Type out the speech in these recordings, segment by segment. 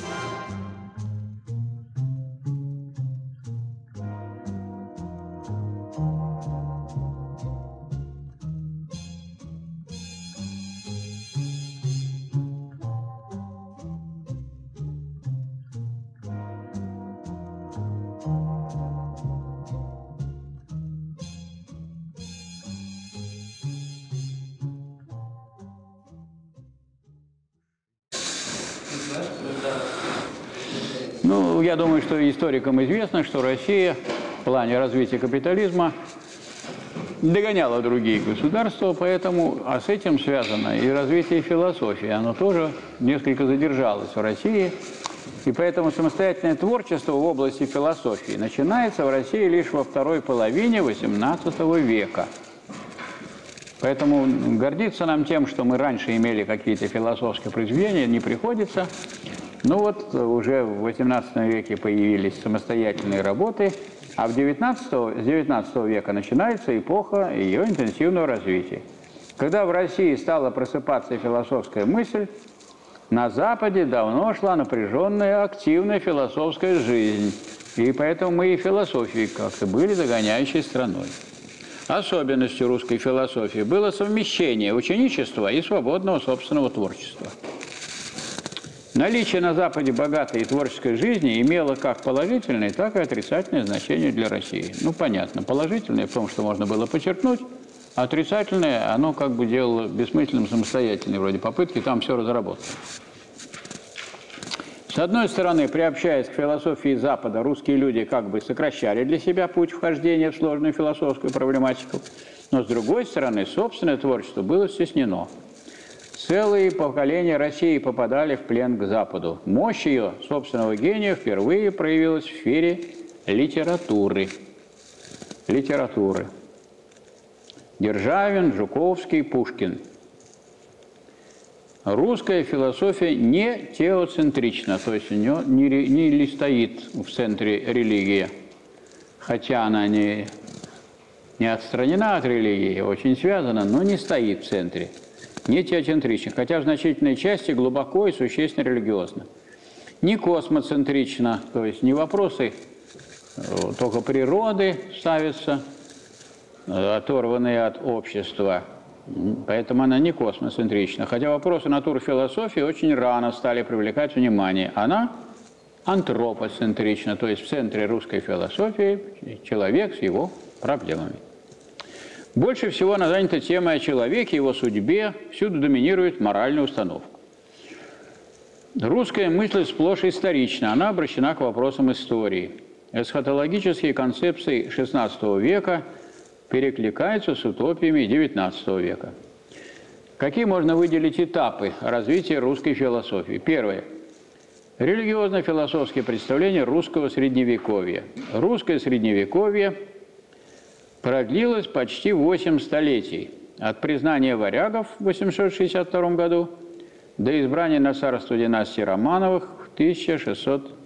Ну, я думаю, что историкам известно, что Россия в плане развития капитализма догоняла другие государства, поэтому, а с этим связано и развитие философии. Оно тоже несколько задержалось в России. И поэтому самостоятельное творчество в области философии начинается в России лишь во второй половине XVIII века. Поэтому гордиться нам тем, что мы раньше имели какие-то философские произведения, не приходится. Ну вот уже в XVIII веке появились самостоятельные работы, а в 19, с XIX века начинается эпоха ее интенсивного развития. Когда в России стала просыпаться философская мысль, на Западе давно шла напряженная, активная философская жизнь. И поэтому мы и философии как-то были догоняющей страной. Особенностью русской философии было совмещение ученичества и свободного собственного творчества. Наличие на Западе богатой и творческой жизни имело как положительное, так и отрицательное значение для России. Ну, понятно, положительное в том, что можно было подчеркнуть, а отрицательное, оно как бы делало бессмысленным самостоятельные вроде попытки, там все разработано. С одной стороны, приобщаясь к философии Запада, русские люди как бы сокращали для себя путь вхождения в сложную философскую проблематику, но с другой стороны, собственное творчество было стеснено. Целые поколения России попадали в плен к Западу. Мощь ее собственного гения впервые проявилась в сфере литературы. Литературы. Державин, Жуковский, Пушкин. Русская философия не теоцентрична, то есть не, не, не стоит в центре религии, хотя она не, не отстранена от религии, очень связана, но не стоит в центре. Не теоцентрична, хотя в значительной части глубоко и существенно религиозна. Не космоцентрична, то есть не вопросы э, только природы ставятся, э, оторванные от общества – Поэтому она не космоцентрична. Хотя вопросы натуры философии очень рано стали привлекать внимание. Она антропоцентрична, то есть в центре русской философии человек с его проблемами. Больше всего она занята темой о человеке, его судьбе, всюду доминирует моральная установка. Русская мысль сплошь исторична, она обращена к вопросам истории. Эсхатологические концепции XVI века – перекликаются с утопиями XIX века. Какие можно выделить этапы развития русской философии? Первое. Религиозно-философские представления русского средневековья. Русское средневековье продлилось почти 8 столетий. От признания варягов в 862 году до избрания на царство династии Романовых в 1600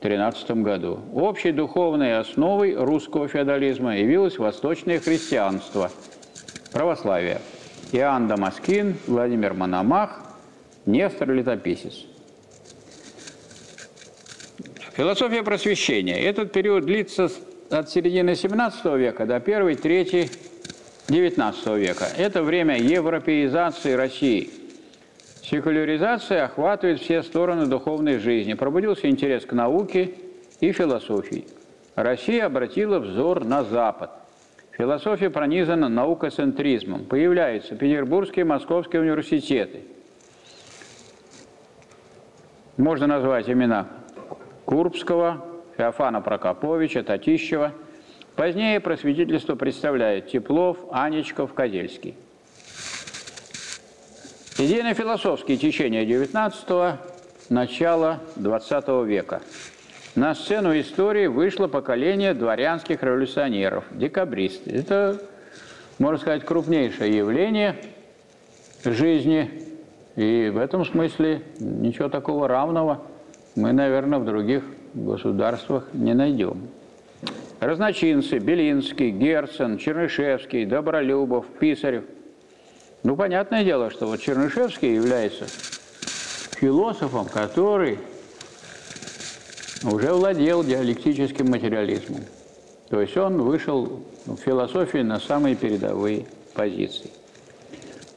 13 году. Общей духовной основой русского феодализма явилось восточное христианство, православие. Иоанн Дамаскин, Владимир Мономах, Нестор Летописец. Философия просвещения. Этот период длится от середины 17 века до первой трети 19 века. Это время европеизации России – Секуляризация охватывает все стороны духовной жизни. Пробудился интерес к науке и философии. Россия обратила взор на Запад. Философия пронизана наукоцентризмом. Появляются Петербургские и Московские университеты. Можно назвать имена Курбского, Феофана Прокоповича, Татищева. Позднее просветительство представляет Теплов, Анечков, Козельский. Идейно-философские течения XIX – начала XX века. На сцену истории вышло поколение дворянских революционеров, декабристы. Это, можно сказать, крупнейшее явление жизни. И в этом смысле ничего такого равного мы, наверное, в других государствах не найдем. Разночинцы – Белинский, Герцен, Чернышевский, Добролюбов, Писарев – ну, понятное дело, что вот Чернышевский является философом, который уже владел диалектическим материализмом. То есть он вышел в философии на самые передовые позиции.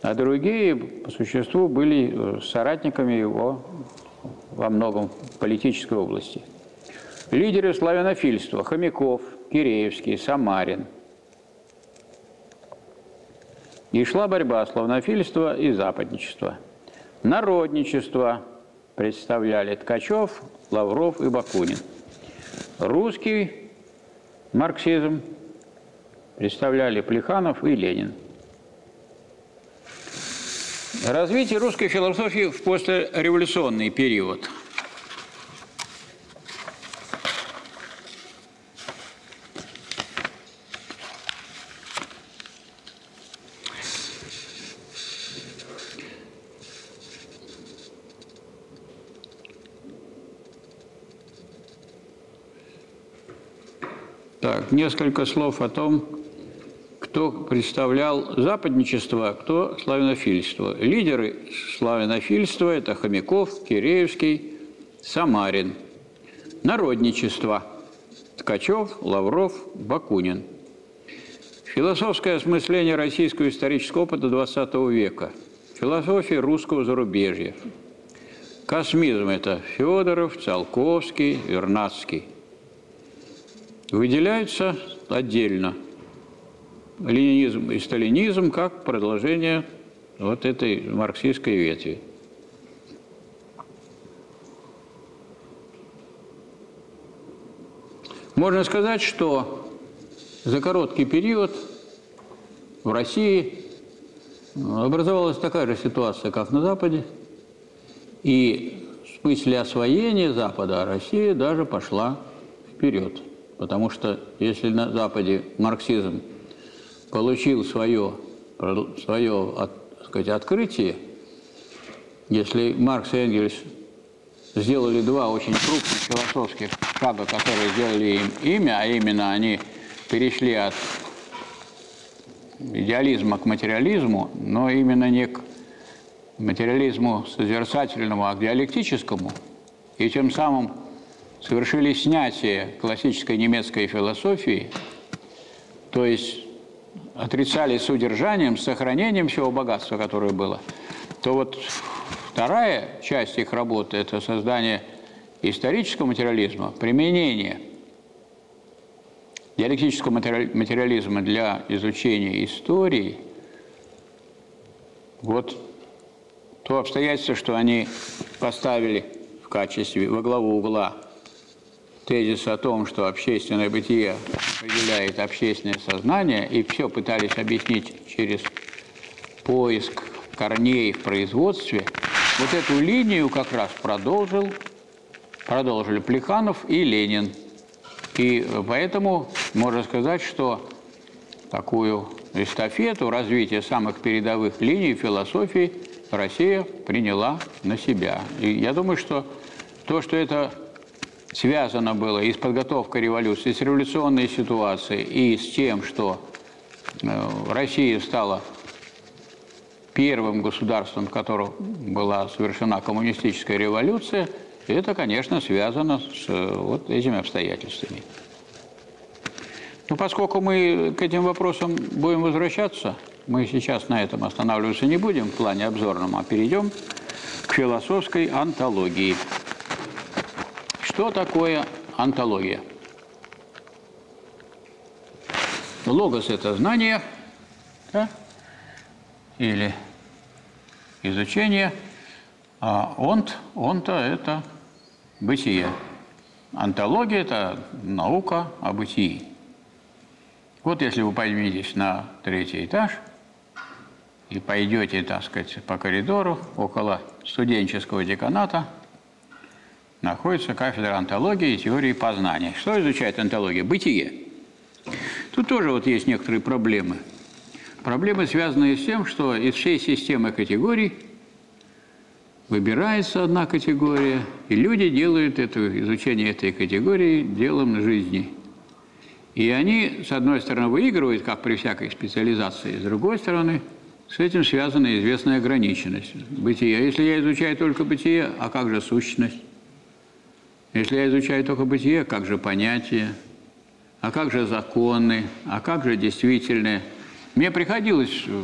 А другие, по существу, были соратниками его во многом в политической области. Лидеры славянофильства – Хомяков, Киреевский, Самарин. И шла борьба славянофильства и западничества. Народничество представляли Ткачев, Лавров и Бакунин. Русский марксизм представляли Плеханов и Ленин. Развитие русской философии в послереволюционный период. Так, несколько слов о том, кто представлял западничество, кто славянофильство. Лидеры славянофильства – это Хомяков, Киреевский, Самарин. Народничество – Ткачев, Лавров, Бакунин. Философское осмысление российского исторического опыта XX века. Философия русского зарубежья. Космизм – это Федоров, Циолковский, Вернадский. Выделяются отдельно – ленинизм и сталинизм как продолжение вот этой марксистской ветви. Можно сказать, что за короткий период в России образовалась такая же ситуация, как на Западе, и в смысле освоения Запада Россия даже пошла вперед. Потому что если на Западе марксизм получил свое, свое так сказать, открытие, если Маркс и Энгельс сделали два очень крупных философских шага, которые сделали им имя, а именно они перешли от идеализма к материализму, но именно не к материализму созерцательному, а к диалектическому, и тем самым совершили снятие классической немецкой философии, то есть отрицали с удержанием, с сохранением всего богатства, которое было, то вот вторая часть их работы – это создание исторического материализма, применение диалектического материализма для изучения истории, вот то обстоятельство, что они поставили в качестве, во главу угла тезис о том, что общественное бытие определяет общественное сознание, и все пытались объяснить через поиск корней в производстве, вот эту линию как раз продолжил, продолжили Плеханов и Ленин. И поэтому можно сказать, что такую эстафету развития самых передовых линий философии Россия приняла на себя. И я думаю, что то, что это связано было и с подготовкой революции, и с революционной ситуацией, и с тем, что э, Россия стала первым государством, в котором была совершена коммунистическая революция, это, конечно, связано с э, вот этими обстоятельствами. Но поскольку мы к этим вопросам будем возвращаться, мы сейчас на этом останавливаться не будем в плане обзорном, а перейдем к философской антологии. Что такое антология? Логос – это знание да? или изучение, а онт, онто – это бытие. Антология – это наука о бытии. Вот если вы подниметесь на третий этаж и пойдете, так сказать, по коридору около студенческого деканата – находится кафедра антологии и теории познания. Что изучает антология? Бытие. Тут тоже вот есть некоторые проблемы. Проблемы, связанные с тем, что из всей системы категорий выбирается одна категория, и люди делают это, изучение этой категории делом жизни. И они, с одной стороны, выигрывают, как при всякой специализации, с другой стороны, с этим связана известная ограниченность бытия. Если я изучаю только бытие, а как же сущность? Если я изучаю только бытие, как же понятия, а как же законы, а как же действительные. Мне приходилось э,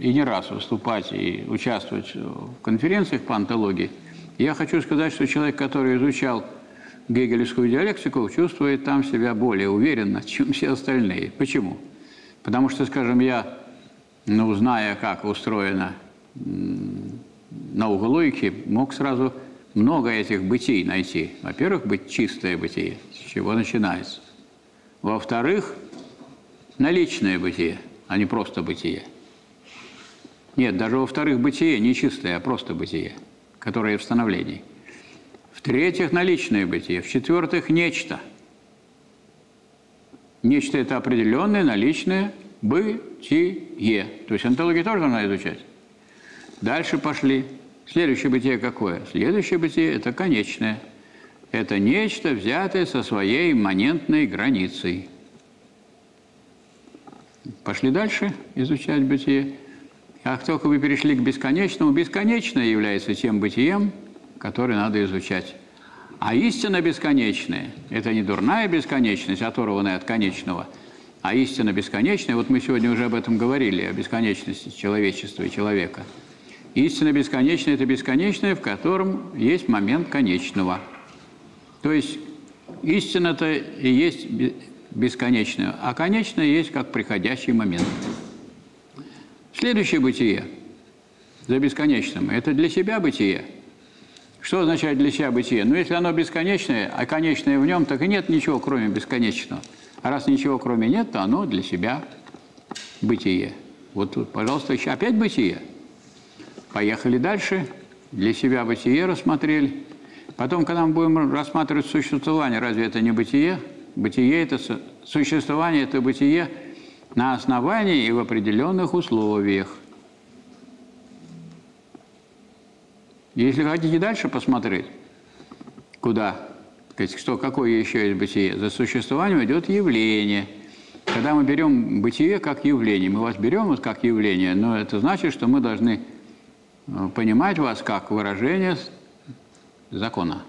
и не раз выступать и участвовать в конференциях по антологии. Я хочу сказать, что человек, который изучал гегелевскую диалектику, чувствует там себя более уверенно, чем все остальные. Почему? Потому что, скажем, я, ну, зная, как устроена наука логики, мог сразу много этих бытий найти. Во-первых, быть чистое бытие, с чего начинается. Во-вторых, наличное бытие, а не просто бытие. Нет, даже во-вторых, бытие не чистое, а просто бытие, которое в становлении. В-третьих, наличное бытие. В-четвертых, нечто. Нечто – это определенное наличное бытие. То есть антологию тоже надо изучать. Дальше пошли. Следующее бытие какое? Следующее бытие – это конечное. Это нечто, взятое со своей имманентной границей. Пошли дальше изучать бытие. Как только вы перешли к бесконечному, бесконечное является тем бытием, которое надо изучать. А истина бесконечная – это не дурная бесконечность, оторванная от конечного, а истина бесконечная, вот мы сегодня уже об этом говорили, о бесконечности человечества и человека – Истина бесконечная – это бесконечное, в котором есть момент конечного. То есть истина-то и есть бесконечное, а конечное есть как приходящий момент. Следующее бытие за бесконечным – это для себя бытие. Что означает для себя бытие? Ну, если оно бесконечное, а конечное в нем, так и нет ничего, кроме бесконечного. А раз ничего кроме нет, то оно для себя бытие. Вот тут, пожалуйста, еще опять бытие – Поехали дальше. Для себя бытие рассмотрели. Потом, когда мы будем рассматривать существование, разве это не бытие? Бытие – это существование, это бытие на основании и в определенных условиях. Если хотите дальше посмотреть, куда, что, какое еще есть бытие, за существованием идет явление. Когда мы берем бытие как явление, мы вас берем вот как явление, но это значит, что мы должны понимать вас как выражение закона,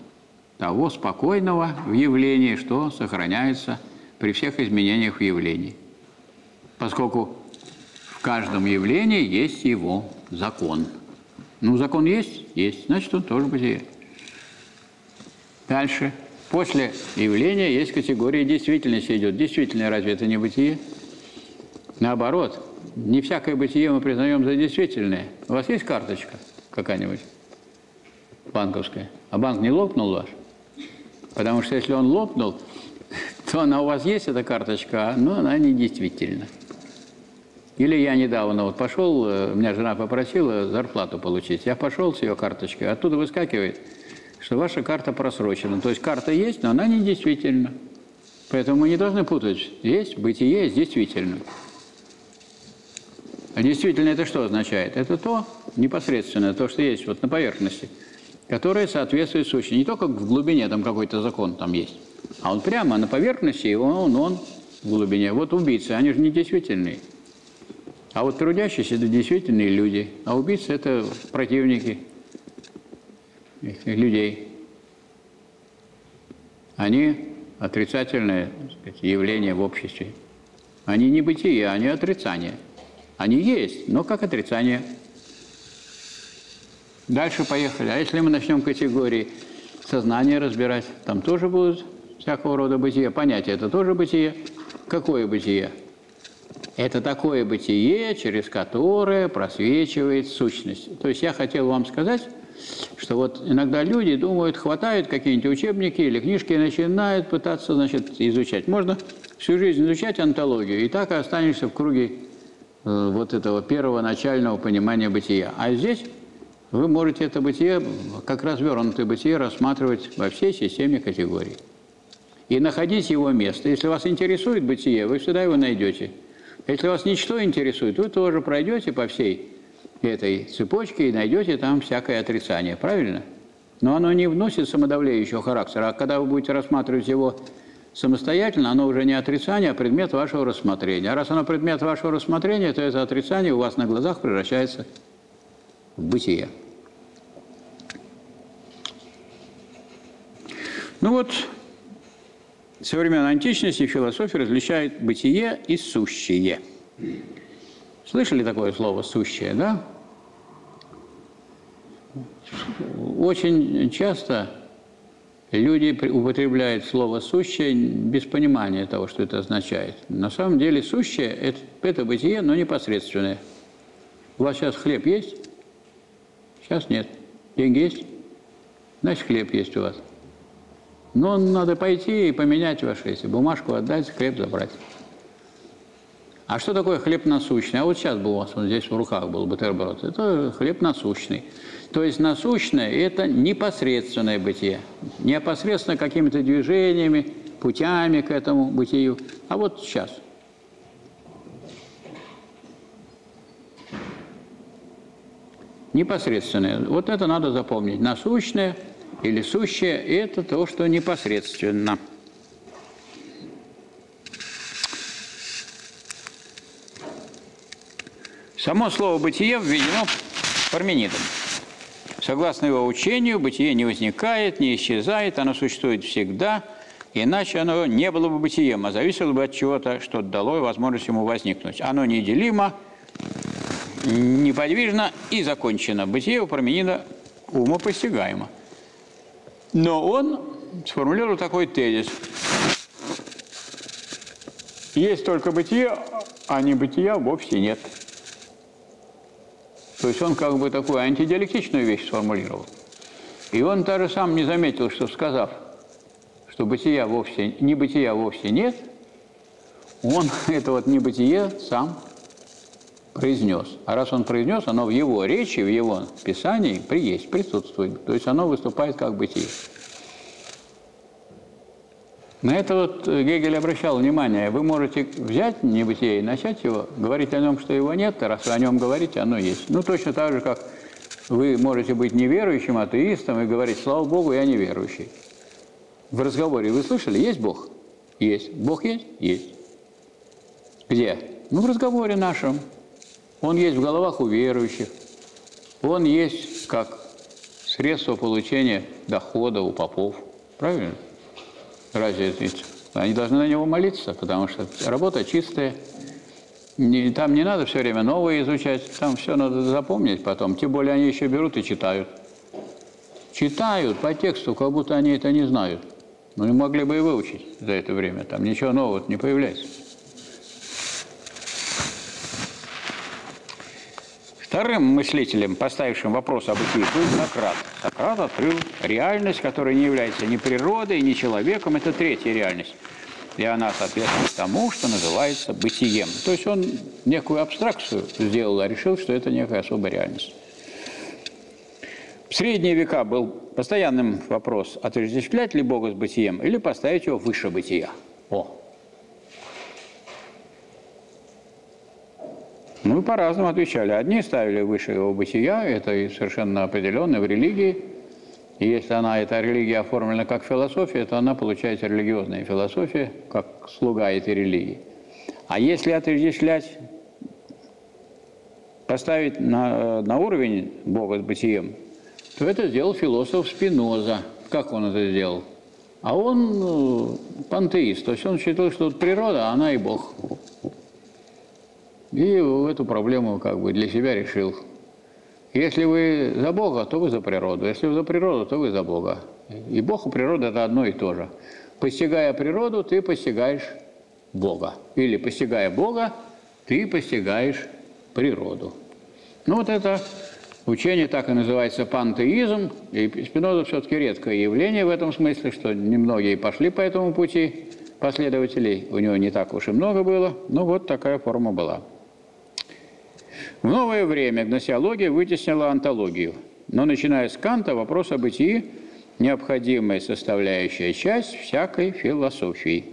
того спокойного в явлении, что сохраняется при всех изменениях в явлении. Поскольку в каждом явлении есть его закон. Ну, закон есть? Есть. Значит, он тоже бытие. Дальше. После явления есть категория действительности идет. Действительное разве это не бытие? Наоборот, не всякое бытие мы признаем за действительное. У вас есть карточка какая-нибудь банковская? А банк не лопнул ваш? Потому что если он лопнул, то она у вас есть, эта карточка, но она не действительна. Или я недавно вот пошел, э, меня жена попросила зарплату получить. Я пошел с ее карточкой, оттуда выскакивает, что ваша карта просрочена. То есть карта есть, но она не действительна. Поэтому мы не должны путать. Есть бытие, есть действительно. А действительно это что означает? Это то непосредственно, то, что есть вот на поверхности, которое соответствует сущности. Не только в глубине там какой-то закон там есть, а он прямо на поверхности, он, он, он в глубине. Вот убийцы, они же не действительные. А вот трудящиеся – это действительные люди, а убийцы – это противники людей. Они отрицательное сказать, явление в обществе. Они не бытие, они отрицание – они есть, но как отрицание. Дальше поехали. А если мы начнем категории сознания разбирать, там тоже будут всякого рода бытия. Понятие – это тоже бытие. Какое бытие? Это такое бытие, через которое просвечивает сущность. То есть я хотел вам сказать, что вот иногда люди думают, хватают какие-нибудь учебники или книжки и начинают пытаться значит, изучать. Можно всю жизнь изучать антологию, и так и останешься в круге вот этого первого начального понимания бытия. А здесь вы можете это бытие, как развернутое бытие, рассматривать во всей системе категорий. И находить его место. Если вас интересует бытие, вы всегда его найдете. Если вас ничто интересует, вы тоже пройдете по всей этой цепочке и найдете там всякое отрицание. Правильно? Но оно не вносит самодавляющего характера. А когда вы будете рассматривать его самостоятельно, оно уже не отрицание, а предмет вашего рассмотрения. А раз оно предмет вашего рассмотрения, то это отрицание у вас на глазах превращается в бытие. Ну вот, со времен античности философия различает бытие и сущее. Слышали такое слово «сущее», да? Очень часто люди употребляют слово «сущее» без понимания того, что это означает. На самом деле «сущее» это, – это бытие, но непосредственное. У вас сейчас хлеб есть? Сейчас нет. Деньги есть? Значит, хлеб есть у вас. Но надо пойти и поменять ваши, если бумажку отдать, хлеб забрать. А что такое хлеб насущный? А вот сейчас бы у вас вот здесь в руках был бутерброд. Это хлеб насущный. То есть насущное – это непосредственное бытие. Непосредственно какими-то движениями, путями к этому бытию. А вот сейчас. Непосредственное. Вот это надо запомнить. Насущное – или сущее – это то, что непосредственно. Само слово «бытие» введено Парменидом. Согласно его учению, бытие не возникает, не исчезает, оно существует всегда, иначе оно не было бы бытием, а зависело бы от чего-то, что дало возможность ему возникнуть. Оно неделимо, неподвижно и закончено. Бытие у Парменида умопостигаемо. Но он сформулировал такой тезис. Есть только бытие, а не бытия вовсе нет. То есть он как бы такую антидиалектичную вещь сформулировал. И он даже сам не заметил, что сказав, что бытия вовсе, не бытия вовсе нет, он это вот небытие сам произнес. А раз он произнес, оно в его речи, в его писании при есть, присутствует. То есть оно выступает как бытие. На это вот Гегель обращал внимание. Вы можете взять небытие и начать его, говорить о нем, что его нет, а раз вы о нем говорите, оно есть. Ну, точно так же, как вы можете быть неверующим, атеистом и говорить, слава Богу, я неверующий. В разговоре вы слышали, есть Бог? Есть. Бог есть? Есть. Где? Ну, в разговоре нашем. Он есть в головах у верующих. Он есть как средство получения дохода у попов. Правильно? Разве это Они должны на него молиться, потому что работа чистая. Не, там не надо все время новое изучать, там все надо запомнить потом. Тем более они еще берут и читают. Читают по тексту, как будто они это не знают. Ну, могли бы и выучить за это время. Там ничего нового не появляется. Вторым мыслителем, поставившим вопрос об бытии, был Сократ. Сократ открыл реальность, которая не является ни природой, ни человеком. Это третья реальность. И она соответствует тому, что называется бытием. То есть он некую абстракцию сделал, а решил, что это некая особая реальность. В средние века был постоянным вопрос, отождествлять ли Бога с бытием или поставить его выше бытия. О, Ну, по-разному отвечали. Одни ставили выше его бытия, это и совершенно определенно в религии. И если она, эта религия оформлена как философия, то она получается религиозная философия, как слуга этой религии. А если отождествлять, поставить на, на уровень Бога с бытием, то это сделал философ Спиноза. Как он это сделал? А он ну, пантеист, то есть он считал, что природа, она и Бог. И эту проблему как бы для себя решил. Если вы за Бога, то вы за природу. Если вы за природу, то вы за Бога. И Бог и природа – это одно и то же. Постигая природу, ты постигаешь Бога. Или постигая Бога, ты постигаешь природу. Ну вот это учение так и называется пантеизм. И Спиноза все-таки редкое явление в этом смысле, что немногие пошли по этому пути последователей. У него не так уж и много было, но вот такая форма была. В новое время гносеология вытеснила антологию, но начиная с Канта вопрос о бытии – необходимая составляющая часть всякой философии.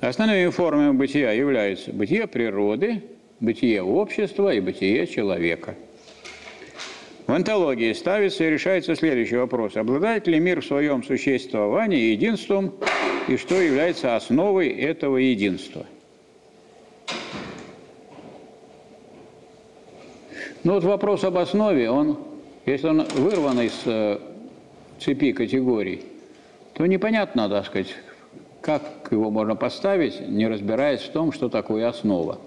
Основными формами бытия являются бытие природы, бытие общества и бытие человека. В антологии ставится и решается следующий вопрос. Обладает ли мир в своем существовании единством и что является основой этого единства? Ну вот вопрос об основе, он, если он вырван из э, цепи категорий, то непонятно, так сказать, как его можно поставить, не разбираясь в том, что такое основа.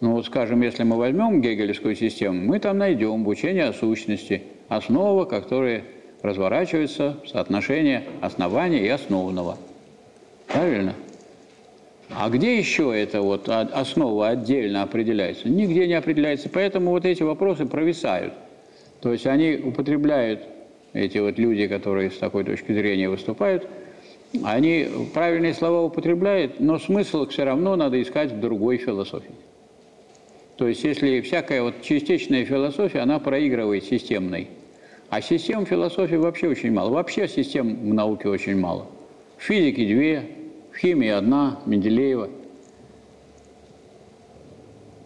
Ну вот, скажем, если мы возьмем гегелевскую систему, мы там найдем в учении о сущности основа, которая разворачивается в соотношение основания и основного. Правильно? А где еще эта вот основа отдельно определяется? Нигде не определяется. Поэтому вот эти вопросы провисают. То есть они употребляют, эти вот люди, которые с такой точки зрения выступают, они правильные слова употребляют, но смысл все равно надо искать в другой философии. То есть если всякая вот частичная философия, она проигрывает системной. А систем философии вообще очень мало. Вообще систем в науке очень мало. В физике две, химии одна, Менделеева.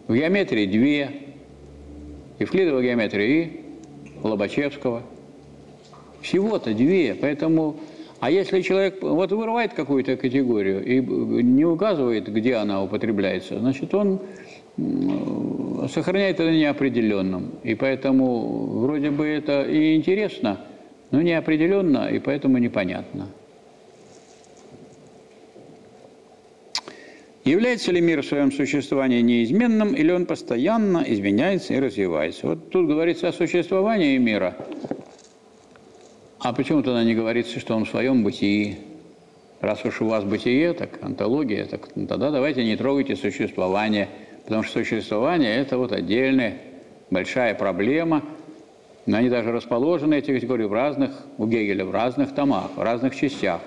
В геометрии две, Евклидова геометрия и Лобачевского. Всего-то две, поэтому... А если человек вот вырывает какую-то категорию и не указывает, где она употребляется, значит, он сохраняет это неопределенным. И поэтому вроде бы это и интересно, но неопределенно, и поэтому непонятно. Является ли мир в своем существовании неизменным, или он постоянно изменяется и развивается? Вот тут говорится о существовании мира, а почему тогда не говорится, что он в своем бытии? Раз уж у вас бытие, так антология, так тогда давайте не трогайте существование – Потому что существование – это вот отдельная большая проблема. Но они даже расположены, эти категории, в разных, у Гегеля, в разных томах, в разных частях.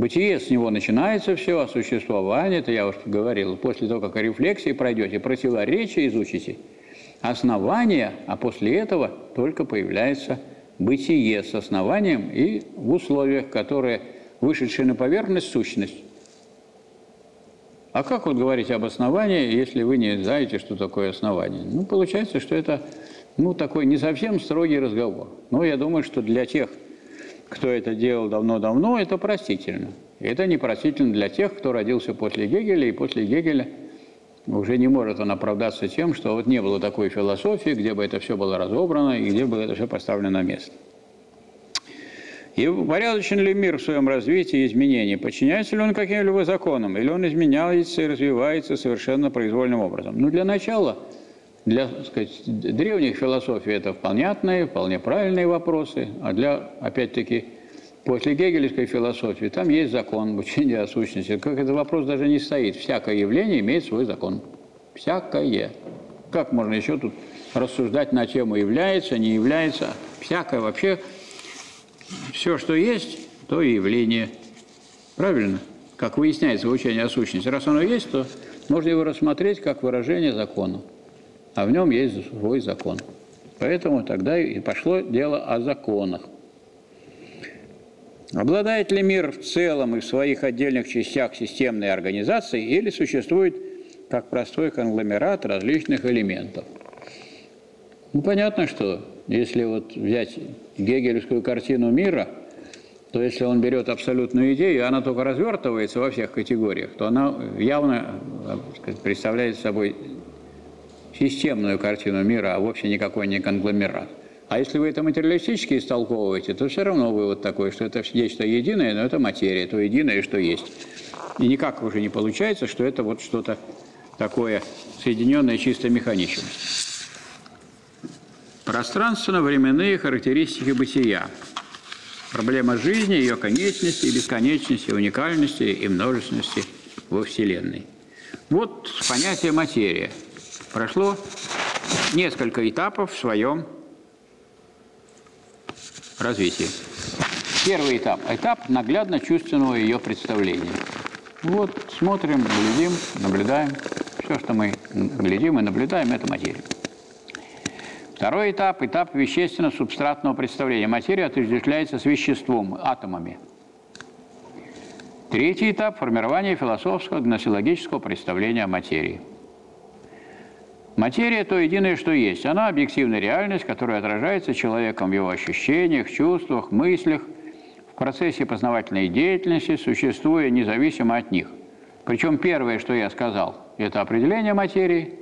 Бытие, с него начинается все, а существование, это я уже говорил, после того, как рефлексии пройдете, противоречия изучите, основание, а после этого только появляется бытие с основанием и в условиях, которые вышедшие на поверхность сущность. А как вот говорить об основании, если вы не знаете, что такое основание? Ну, получается, что это ну, такой не совсем строгий разговор. Но я думаю, что для тех, кто это делал давно-давно, это простительно. И это не простительно для тех, кто родился после Гегеля, и после Гегеля уже не может он оправдаться тем, что вот не было такой философии, где бы это все было разобрано и где бы это все поставлено на место. И порядочен ли мир в своем развитии и изменении? Подчиняется ли он каким-либо законам? Или он изменяется и развивается совершенно произвольным образом? Ну, для начала, для так сказать, древних философий это понятные, вполне правильные вопросы, а для, опять-таки, после гегелевской философии там есть закон учения о сущности. Как этот вопрос даже не стоит. Всякое явление имеет свой закон. Всякое. Как можно еще тут рассуждать на тему является, не является? Всякое вообще все, что есть, то и явление. Правильно? Как выясняется в учении о сущности. Раз оно есть, то можно его рассмотреть как выражение закона. А в нем есть свой закон. Поэтому тогда и пошло дело о законах. Обладает ли мир в целом и в своих отдельных частях системной организации или существует как простой конгломерат различных элементов? Ну, понятно, что если вот взять гегелевскую картину мира, то если он берет абсолютную идею, и она только развертывается во всех категориях, то она явно сказать, представляет собой системную картину мира, а вовсе никакой не конгломерат. А если вы это материалистически истолковываете, то все равно вывод такой, что это нечто единое, но это материя, то единое, что есть. И никак уже не получается, что это вот что-то такое соединенное чисто механично. Пространственно-временные характеристики бытия. Проблема жизни, ее конечности, бесконечности, уникальности и множественности во Вселенной. Вот понятие материя. Прошло несколько этапов в своем развитии. Первый этап – этап наглядно-чувственного ее представления. Вот смотрим, глядим, наблюдаем. Все, что мы глядим и наблюдаем – это материя. Второй этап – этап вещественно-субстратного представления. Материя отождествляется с веществом, атомами. Третий этап – формирование философского гносеологического представления о материи. Материя – то единое, что есть. Она – объективная реальность, которая отражается человеком в его ощущениях, чувствах, мыслях, в процессе познавательной деятельности, существуя независимо от них. Причем первое, что я сказал, это определение материи,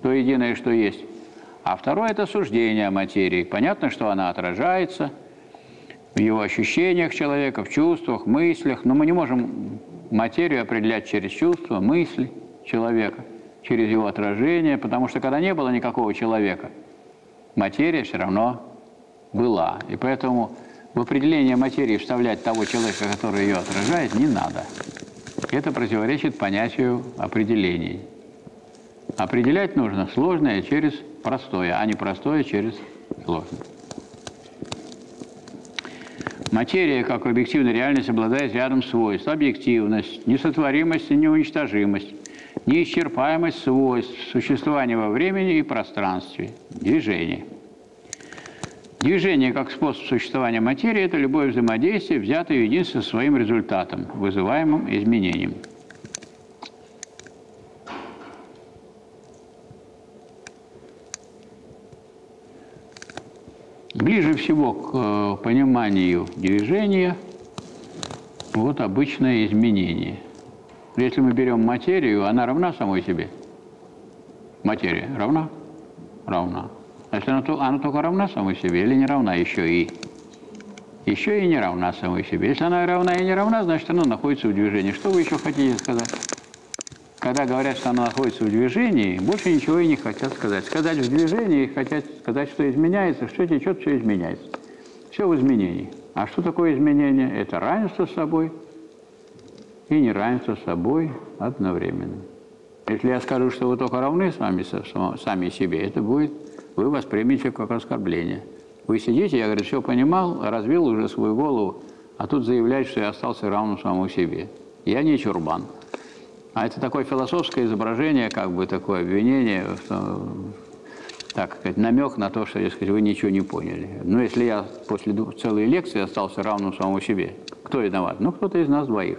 то единое, что есть – а второе – это суждение о материи. Понятно, что она отражается в его ощущениях человека, в чувствах, мыслях. Но мы не можем материю определять через чувства, мысли человека, через его отражение, потому что когда не было никакого человека, материя все равно была. И поэтому в определение материи вставлять того человека, который ее отражает, не надо. Это противоречит понятию определений. Определять нужно сложное через простое, а не простое через сложное. Материя, как объективная реальность, обладает рядом свойств. Объективность, несотворимость и неуничтожимость, неисчерпаемость свойств, существование во времени и пространстве, движение – Движение как способ существования материи – это любое взаимодействие, взятое в единство со своим результатом, вызываемым изменением. Ближе всего к э, пониманию движения вот обычное изменение. Если мы берем материю, она равна самой себе? Материя равна? Равна. Значит, она, она только равна самой себе или не равна еще и? Еще и не равна самой себе. Если она равна и не равна, значит, она находится в движении. Что вы еще хотите сказать? Когда говорят, что она находится в движении, больше ничего и не хотят сказать. Сказать в движении, хотят сказать, что изменяется, что течет, все изменяется. Все в изменении. А что такое изменение? Это равенство с собой и неравенство с собой одновременно. Если я скажу, что вы только равны сами, сами себе, это будет вы воспримете как оскорбление. Вы сидите, я, говорю, все понимал, развил уже свою голову, а тут заявляет, что я остался равным самому себе. Я не чурбан. А это такое философское изображение, как бы такое обвинение, так сказать, намек на то, что, дескать, вы ничего не поняли. Но если я после целой лекции остался равным самому себе, кто виноват? Ну, кто-то из нас двоих.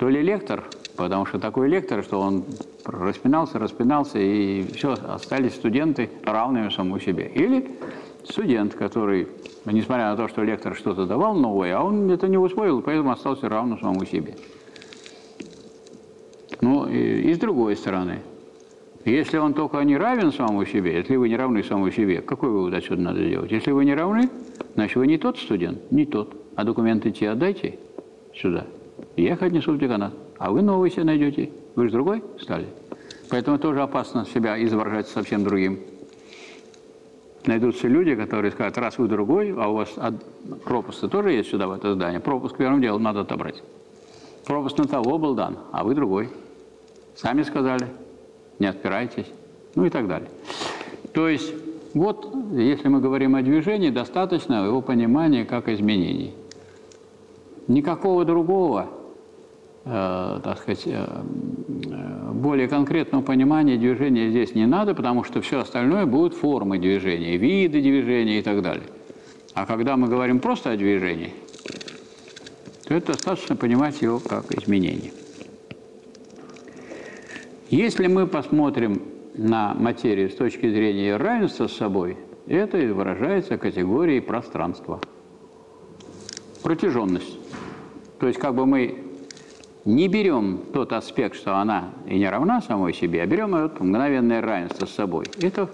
То ли лектор, потому что такой лектор, что он распинался, распинался, и все, остались студенты равными самому себе. Или студент, который, несмотря на то, что лектор что-то давал новое, а он это не усвоил, поэтому остался равным самому себе. Ну, и, и с другой стороны, если он только не равен самому себе, если вы не равны самому себе, какой вывод отсюда надо сделать? Если вы не равны, значит, вы не тот студент, не тот. А документы те отдайте сюда. Их отнесу в деканат. А вы новый себе найдете. Вы же другой стали. Поэтому тоже опасно себя изображать совсем другим. Найдутся люди, которые скажут, раз вы другой, а у вас пропуск тоже есть сюда, в это здание, пропуск первым делом надо отобрать. Пропуск на того был дан, а вы другой. Сами сказали, не отпирайтесь, ну и так далее. То есть, вот, если мы говорим о движении, достаточно его понимания как изменений. Никакого другого Э, так сказать, э, э, более конкретного понимания движения здесь не надо, потому что все остальное будут формы движения, виды движения и так далее. А когда мы говорим просто о движении, то это достаточно понимать его как изменение. Если мы посмотрим на материю с точки зрения равенства с собой, это выражается категорией пространства. Протяженность. То есть как бы мы не берем тот аспект, что она и не равна самой себе, а берем вот мгновенное равенство с собой. Это,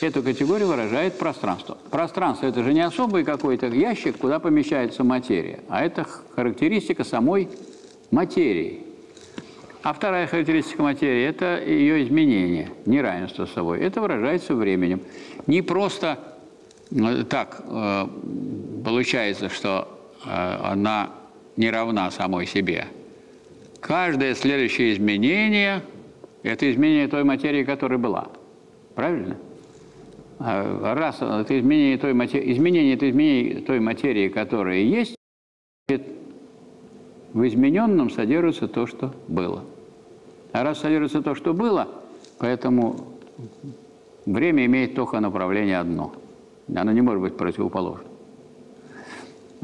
эту категорию выражает пространство. Пространство – это же не особый какой-то ящик, куда помещается материя, а это характеристика самой материи. А вторая характеристика материи – это ее изменение, неравенство с собой. Это выражается временем. Не просто э, так э, получается, что э, она не равна самой себе – Каждое следующее изменение – это изменение той материи, которая была. Правильно? А раз это изменение той материи, изменение это изменение той материи, которая есть, в измененном содержится то, что было. А раз содержится то, что было, поэтому время имеет только направление одно. Оно не может быть противоположным.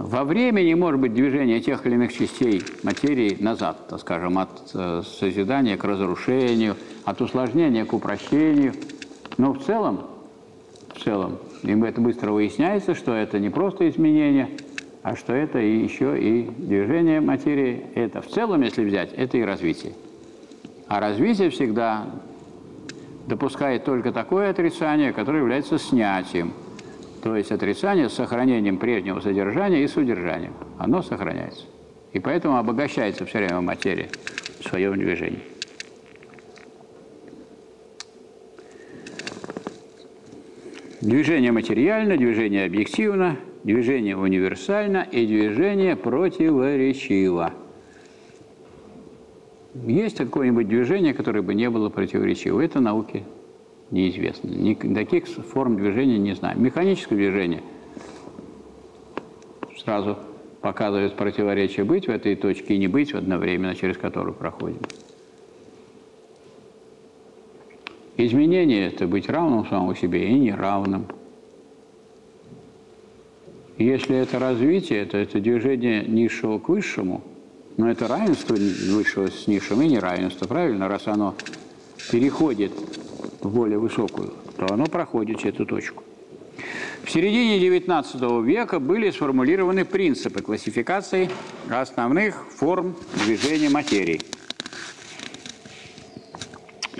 Во времени может быть движение тех или иных частей материи назад, так скажем, от э, созидания к разрушению, от усложнения к упрощению. Но в целом, в целом, и это быстро выясняется, что это не просто изменение, а что это и еще и движение материи. Это в целом, если взять, это и развитие. А развитие всегда допускает только такое отрицание, которое является снятием – То есть отрицание с сохранением прежнего содержания и содержания. Оно сохраняется. И поэтому обогащается все время материя в своем движении. Движение материально, движение объективно, движение универсально и движение противоречиво. Есть какое-нибудь движение, которое бы не было противоречиво? Это науке неизвестно. Никаких форм движения не знаю. Механическое движение сразу показывает противоречие быть в этой точке и не быть одновременно, через которую проходим. Изменение – это быть равным самому себе и неравным. Если это развитие, то это движение низшего к высшему, но это равенство высшего с низшим и неравенство, правильно? Раз оно переходит более высокую, то оно проходит эту точку. В середине XIX века были сформулированы принципы классификации основных форм движения материи.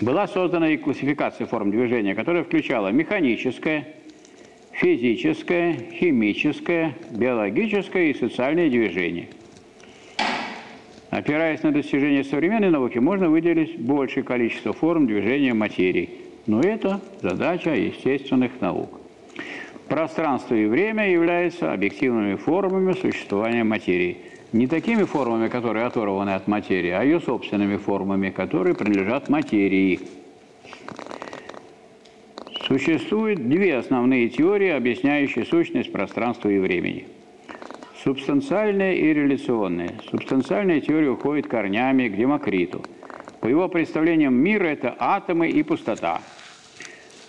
Была создана и классификация форм движения, которая включала механическое, физическое, химическое, биологическое и социальное движение. Опираясь на достижения современной науки, можно выделить большее количество форм движения материи. Но это задача естественных наук. Пространство и время являются объективными формами существования материи. Не такими формами, которые оторваны от материи, а ее собственными формами, которые принадлежат материи. Существует две основные теории, объясняющие сущность пространства и времени. Субстанциальная и реляционная. Субстанциальная теория уходит корнями к Демокриту. По его представлениям мир – это атомы и пустота –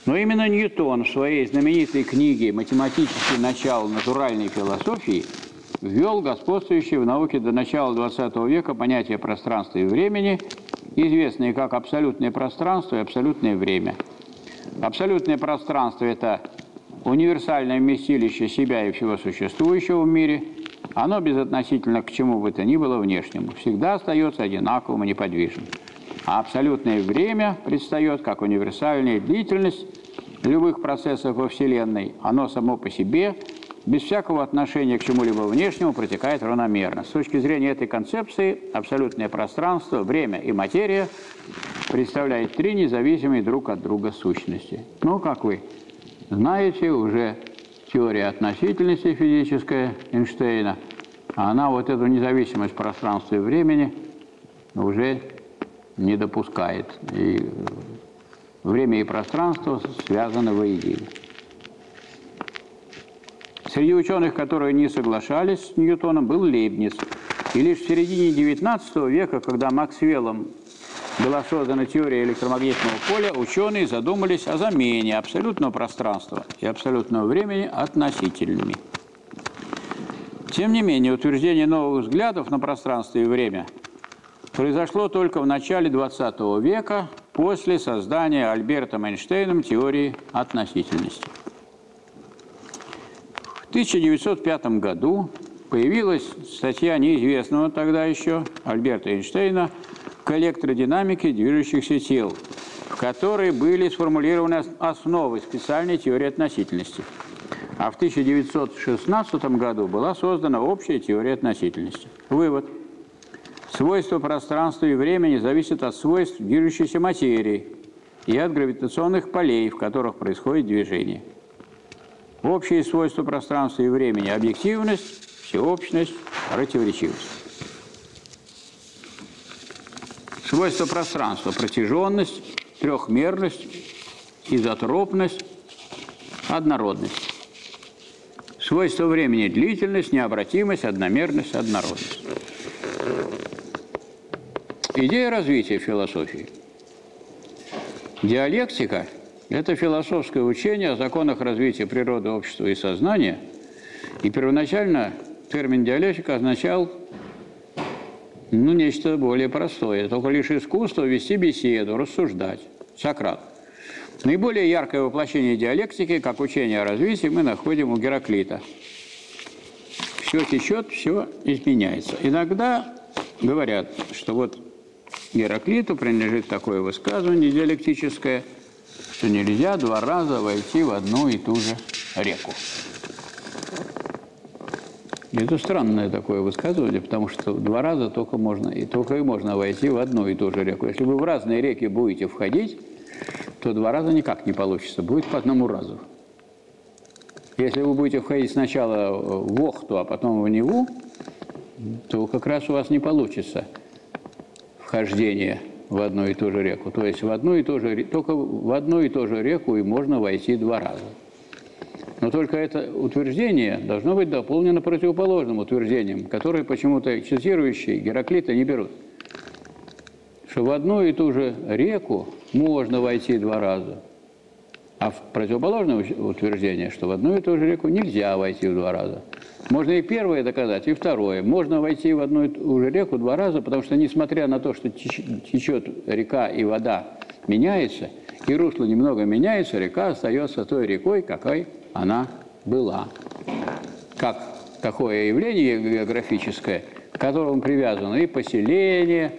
но именно Ньютон в своей знаменитой книге «Математические начала натуральной философии» ввел господствующее в науке до начала XX века понятие пространства и времени, известные как абсолютное пространство и абсолютное время. Абсолютное пространство – это универсальное вместилище себя и всего существующего в мире. Оно безотносительно к чему бы то ни было внешнему всегда остается одинаковым и неподвижным. А абсолютное время предстает как универсальная длительность любых процессов во Вселенной. Оно само по себе, без всякого отношения к чему-либо внешнему, протекает равномерно. С точки зрения этой концепции, абсолютное пространство, время и материя представляют три независимые друг от друга сущности. Ну, как вы знаете, уже теория относительности физическая Эйнштейна, она вот эту независимость пространства и времени уже не допускает. И время и пространство связаны воедино. Среди ученых, которые не соглашались с Ньютоном, был Лейбниц. И лишь в середине XIX века, когда Максвеллом была создана теория электромагнитного поля, ученые задумались о замене абсолютного пространства и абсолютного времени относительными. Тем не менее, утверждение новых взглядов на пространство и время – произошло только в начале XX века после создания Альбертом Эйнштейном теории относительности. В 1905 году появилась статья неизвестного тогда еще Альберта Эйнштейна к электродинамике движущихся тел, в которой были сформулированы основы специальной теории относительности. А в 1916 году была создана общая теория относительности. Вывод – Свойства пространства и времени зависят от свойств движущейся материи и от гравитационных полей, в которых происходит движение. Общие свойства пространства и времени – объективность, всеобщность, противоречивость. Свойства пространства – протяженность, трехмерность, изотропность, однородность. Свойства времени – длительность, необратимость, одномерность, однородность. Идея развития философии. Диалектика – это философское учение о законах развития природы, общества и сознания. И первоначально термин диалектика означал ну, нечто более простое. Только лишь искусство вести беседу, рассуждать. Сократ. Наиболее яркое воплощение диалектики, как учение о развитии, мы находим у Гераклита. Все течет, все изменяется. Иногда говорят, что вот Гераклиту принадлежит такое высказывание диалектическое, что нельзя два раза войти в одну и ту же реку. Это странное такое высказывание, потому что два раза только можно, и только и можно войти в одну и ту же реку. Если вы в разные реки будете входить, то два раза никак не получится, будет по одному разу. Если вы будете входить сначала в Охту, а потом в Неву, то как раз у вас не получится вхождение в одну и ту же реку. То есть в одну и ту же, только в одну и ту же реку и можно войти два раза. Но только это утверждение должно быть дополнено противоположным утверждением, которое почему-то цитирующие Гераклита не берут. Что в одну и ту же реку можно войти два раза. А в противоположное утверждение, что в одну и ту же реку нельзя войти в два раза. Можно и первое доказать, и второе. Можно войти в одну и ту же реку два раза, потому что, несмотря на то, что течет река и вода меняется, и русло немного меняется, река остается той рекой, какой она была. Как такое явление географическое, к которому привязано и поселение,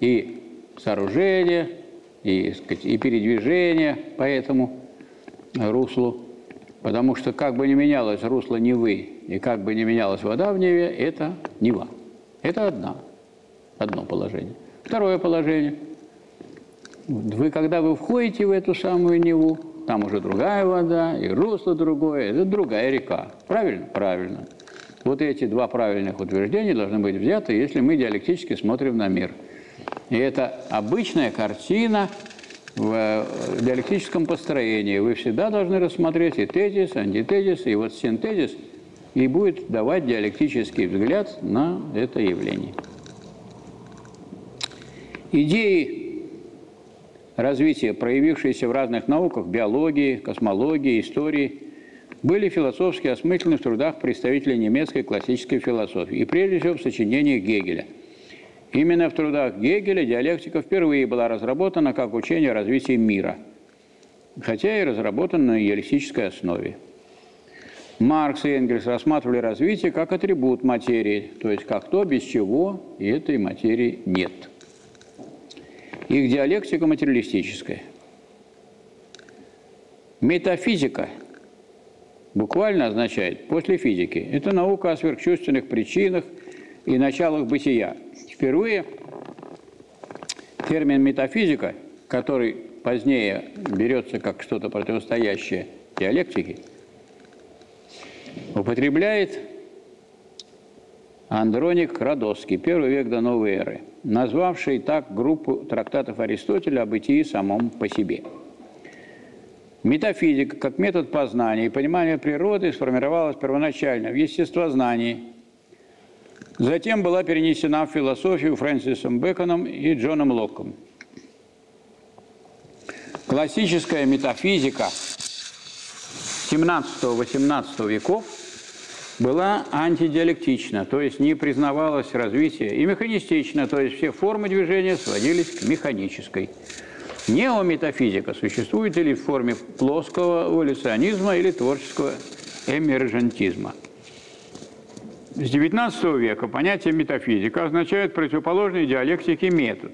и сооружение, и, сказать, и передвижение по этому руслу. Потому что как бы ни менялось русло Невы, и как бы ни менялась вода в Неве, это Нева. Это одна, одно положение. Второе положение. Вы, когда вы входите в эту самую Неву, там уже другая вода, и русло другое, это другая река. Правильно? Правильно. Вот эти два правильных утверждения должны быть взяты, если мы диалектически смотрим на мир. И это обычная картина в э, диалектическом построении. Вы всегда должны рассмотреть и тезис, антитезис, и вот синтезис, и будет давать диалектический взгляд на это явление. Идеи развития, проявившиеся в разных науках, биологии, космологии, истории, были философски осмыслены в трудах представителей немецкой классической философии и прежде всего в сочинениях Гегеля. Именно в трудах Гегеля диалектика впервые была разработана как учение о развитии мира, хотя и разработана на диалектической основе. Маркс и Энгельс рассматривали развитие как атрибут материи, то есть как то, без чего и этой материи нет – их диалектика материалистическая. Метафизика буквально означает после физики. Это наука о сверхчувственных причинах и началах бытия. Впервые термин метафизика, который позднее берется как что-то противостоящее диалектике, употребляет Андроник Радовский, первый век до новой эры – назвавший так группу трактатов Аристотеля о бытии самом по себе. Метафизика как метод познания и понимания природы сформировалась первоначально в естествознании, затем была перенесена в философию Фрэнсисом Бэконом и Джоном Локком. Классическая метафизика 17-18 веков – была антидиалектична, то есть не признавалось развитие, и механистична, то есть все формы движения сводились к механической. Неометафизика существует или в форме плоского эволюционизма, или творческого эмержентизма. С XIX века понятие метафизика означает противоположный диалектике метод,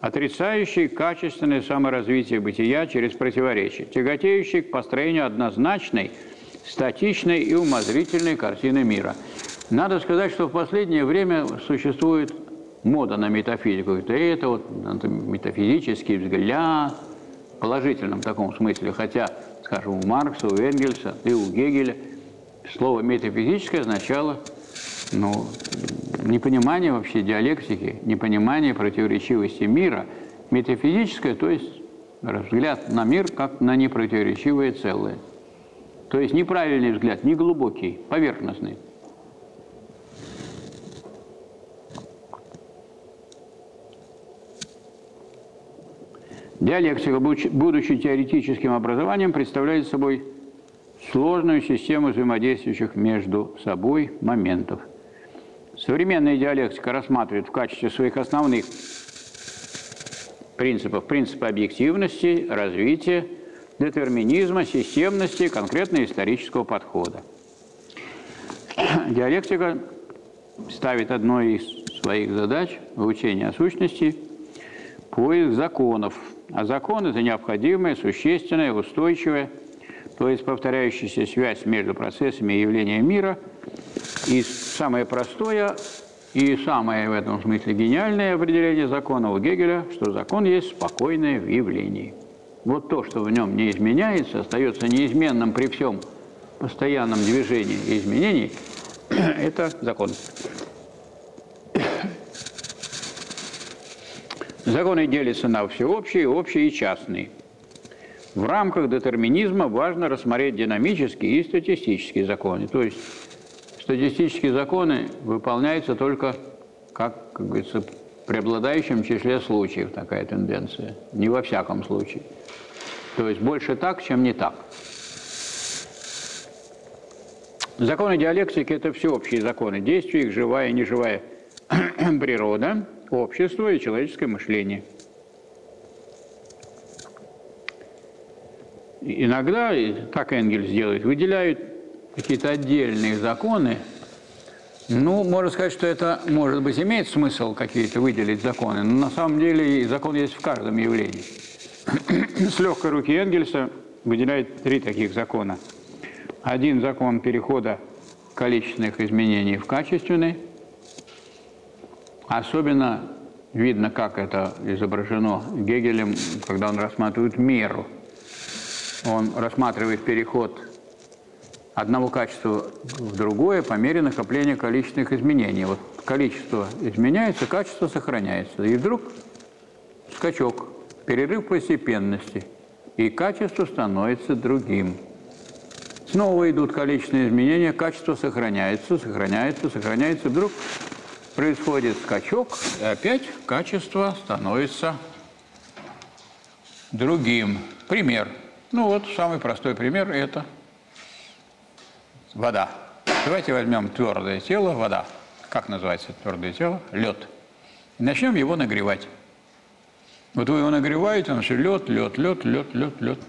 отрицающий качественное саморазвитие бытия через противоречие, тяготеющий к построению однозначной – статичной и умозрительной картины мира. Надо сказать, что в последнее время существует мода на метафизику. Это, это вот это метафизический взгляд, в положительном таком смысле, хотя, скажем, у Маркса, у Энгельса и у Гегеля слово метафизическое означало ну, непонимание вообще диалектики, непонимание противоречивости мира. Метафизическое, то есть взгляд на мир как на непротиворечивое целое. То есть неправильный взгляд, не глубокий, поверхностный. Диалектика, будучи теоретическим образованием, представляет собой сложную систему взаимодействующих между собой моментов. Современная диалектика рассматривает в качестве своих основных принципов принципы объективности, развития, детерминизма, системности конкретно исторического подхода. Диалектика ставит одной из своих задач в учении о сущности поиск законов. А закон – это необходимое, существенное, устойчивое то есть повторяющаяся связь между процессами и явлением мира. И самое простое и самое в этом смысле гениальное определение закона у Гегеля, что закон есть спокойное в явлении. Вот то, что в нем не изменяется, остается неизменным при всем постоянном движении и изменении, это закон. Законы делятся на всеобщие, общие и частные. В рамках детерминизма важно рассмотреть динамические и статистические законы. То есть статистические законы выполняются только, как, как говорится, в преобладающем числе случаев такая тенденция. Не во всяком случае. То есть больше так, чем не так. Законы диалектики – это всеобщие законы действий, их живая и неживая природа, общество и человеческое мышление. Иногда, так Энгельс делает, выделяют какие-то отдельные законы. Ну, можно сказать, что это, может быть, имеет смысл какие-то выделить законы, но на самом деле закон есть в каждом явлении. С легкой руки Энгельса выделяет три таких закона. Один закон перехода количественных изменений в качественный – Особенно видно, как это изображено Гегелем, когда он рассматривает меру. Он рассматривает переход одного качества в другое по мере накопления количественных изменений. Вот количество изменяется, качество сохраняется. И вдруг скачок, перерыв постепенности, и качество становится другим. Снова идут количественные изменения, качество сохраняется, сохраняется, сохраняется. Вдруг происходит скачок, и опять качество становится другим. Пример. Ну вот, самый простой пример – это вода. Давайте возьмем твердое тело, вода. Как называется твердое тело? Лед. И начнем его нагревать. Вот вы его нагреваете, он все лед, лед, лед, лед, лед, лед.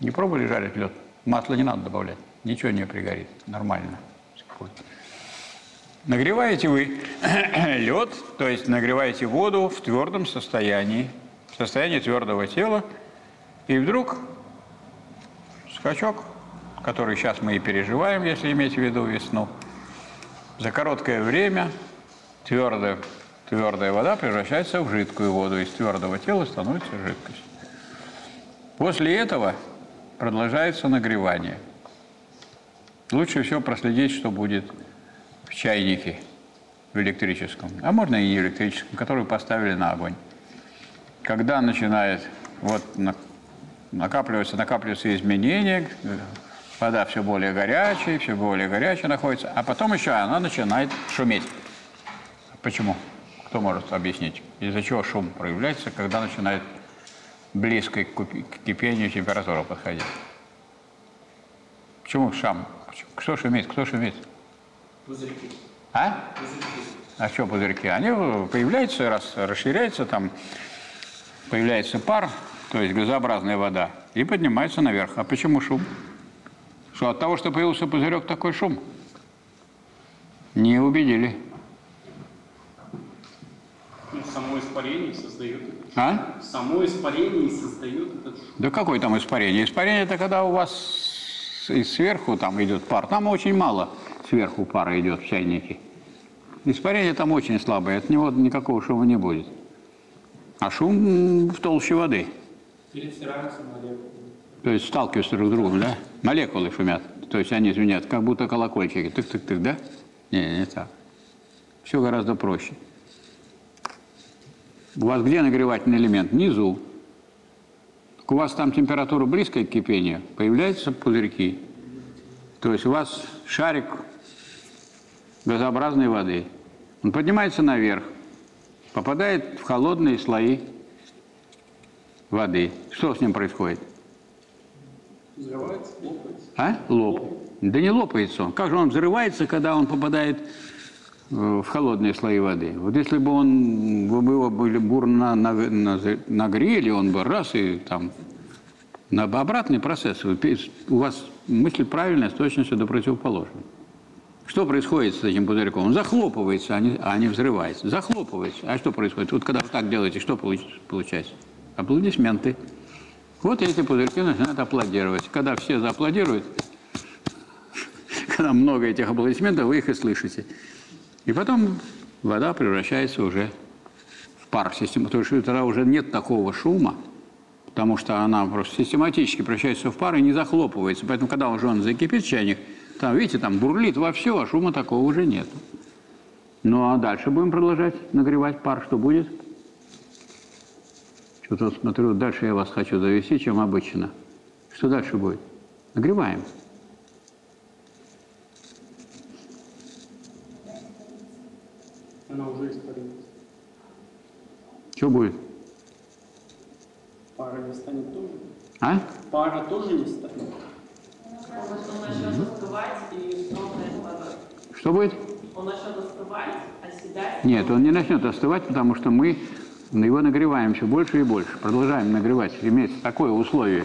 Не пробовали жарить лед? Масло не надо добавлять, ничего не пригорит, нормально. Нагреваете вы лед, то есть нагреваете воду в твердом состоянии, в состоянии твердого тела, и вдруг скачок, который сейчас мы и переживаем, если иметь в виду весну, за короткое время твердая, твердая вода превращается в жидкую воду, из твердого тела становится жидкость. После этого продолжается нагревание. Лучше всего проследить, что будет в чайнике в электрическом, а можно и не электрическом, который поставили на огонь. Когда начинает вот накапливаться, накапливаются изменения, вода все более горячая, все более горячая находится, а потом еще она начинает шуметь. Почему? Кто может объяснить? Из-за чего шум проявляется, когда начинает близко к кипению температура подходить? Почему шам? Кто шумит? Кто шумит? Пузырьки. А? Пузырьки. А что пузырьки? Они появляются, раз расширяется, там появляется пар, то есть газообразная вода, и поднимается наверх. А почему шум? Что от того, что появился пузырек, такой шум? Не убедили. Ну, само испарение создает А? Само испарение создает этот шум. Да какое там испарение? Испарение – это когда у вас и сверху там идет пар. Там очень мало сверху пара идет в чайнике. Испарение там очень слабое, от него никакого шума не будет. А шум в толще воды. Перетираются молекулы. То есть сталкиваются друг с другом, да? Молекулы шумят. То есть они звенят, как будто колокольчики. Тык-тык-тык, да? Не, не так. Все гораздо проще. У вас где нагревательный элемент? Внизу. У вас там температура близкая к кипению, появляются пузырьки. То есть у вас шарик газообразной воды. Он поднимается наверх, попадает в холодные слои воды. Что с ним происходит? Взрывается, лопается. А? Лоп. Да не лопается он. Как же он взрывается, когда он попадает э, в холодные слои воды? Вот если бы он вы бы его были бурно нагрели, он бы раз и там на обратный процесс. У вас мысль правильная с точностью до противоположной. Что происходит с этим пузырьком? Он захлопывается, а не, а не взрывается. Захлопывается. А что происходит? Вот когда вы так делаете, что получается? Аплодисменты. Вот эти пузырьки начинают аплодировать. Когда все зааплодируют, когда много этих аплодисментов, вы их и слышите. И потом вода превращается уже в пар систему, потому что тогда уже нет такого шума, потому что она просто систематически превращается в пар и не захлопывается. Поэтому, когда уже он закипит, чайник, там, видите, там бурлит во все, а шума такого уже нет. Ну, а дальше будем продолжать нагревать пар. Что будет? Что-то смотрю, дальше я вас хочу завести, чем обычно. Что дальше будет? Нагреваем. Она уже испарилась. Что будет? Пара не станет тоже. А? Пара тоже не станет. Он начнет остывать и снова падать. Что будет? Он начнет остывать, оседать. Нет, он не начнет остывать, потому что мы его нагреваем все больше и больше. Продолжаем нагревать. Имеется такое условие.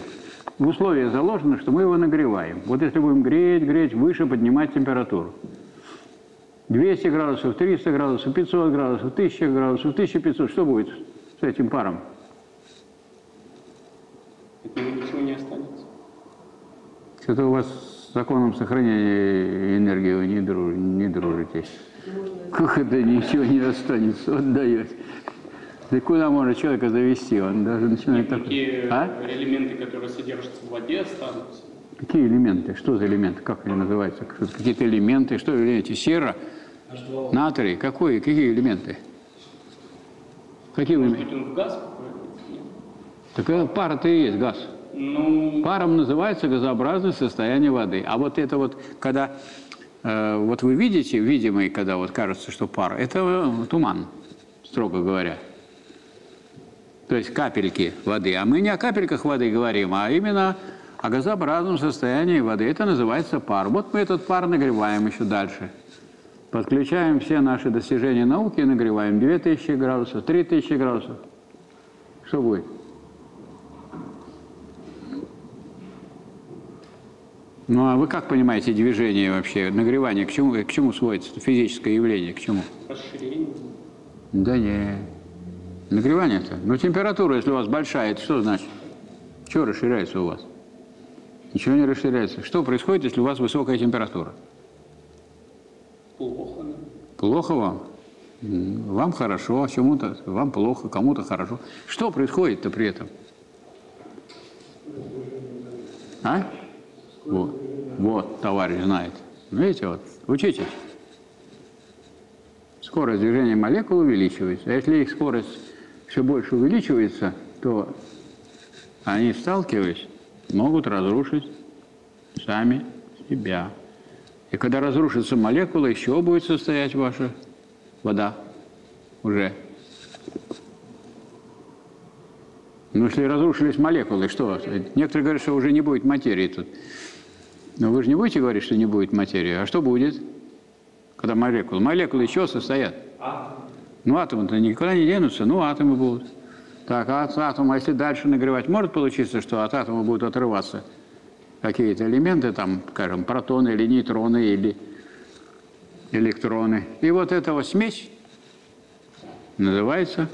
В условии заложено, что мы его нагреваем. Вот если будем греть, греть, выше поднимать температуру. 200 градусов, 300 градусов, 500 градусов, 1000 градусов, 1500. Что будет с этим паром? От него ничего не останется. Что-то у вас с законом сохранения энергии вы не, друж- не дружите. Как это ничего не останется, он дает. Да куда можно человека завести? Он даже начинает так... Такие А? элементы, которые содержатся в воде, останутся. Какие элементы? Что за элементы? Как они называются? Какие-то элементы? Что эти? Сера? Натрий? Какой? Какие элементы? Какие Может элементы? быть, он в газ. Так пара-то и есть газ. Ну, Паром называется газообразное состояние воды. А вот это вот, когда э, вот вы видите, видимый, когда вот кажется, что пар, это э, туман, строго говоря. То есть капельки воды. А мы не о капельках воды говорим, а именно о газообразном состоянии воды. Это называется пар. Вот мы этот пар нагреваем еще дальше. Подключаем все наши достижения науки и нагреваем 2000 градусов, 3000 градусов. Что будет? Ну а вы как понимаете движение вообще, нагревание, к чему, к чему сводится физическое явление, к чему? расширение. Да не. Нагревание-то. Ну температура, если у вас большая, это что значит? Что расширяется у вас? Ничего не расширяется. Что происходит, если у вас высокая температура? Плохо. Плохо вам? Вам хорошо, чему-то вам плохо, кому-то хорошо. Что происходит-то при этом? А? Вот, вот, товарищ знает. Видите, вот, учитесь. Скорость движения молекул увеличивается. А если их скорость все больше увеличивается, то они, сталкиваясь, могут разрушить сами себя. И когда разрушится молекула, еще будет состоять ваша вода уже. Ну, если разрушились молекулы, что? Некоторые говорят, что уже не будет материи тут. Но вы же не будете говорить, что не будет материи. А что будет, когда молекулы? Молекулы из чего состоят? Ну, атомы-то никуда не денутся, ну, атомы будут. Так, а от атома, если дальше нагревать, может получиться, что от атома будут отрываться какие-то элементы, там, скажем, протоны или нейтроны, или электроны. И вот эта вот смесь называется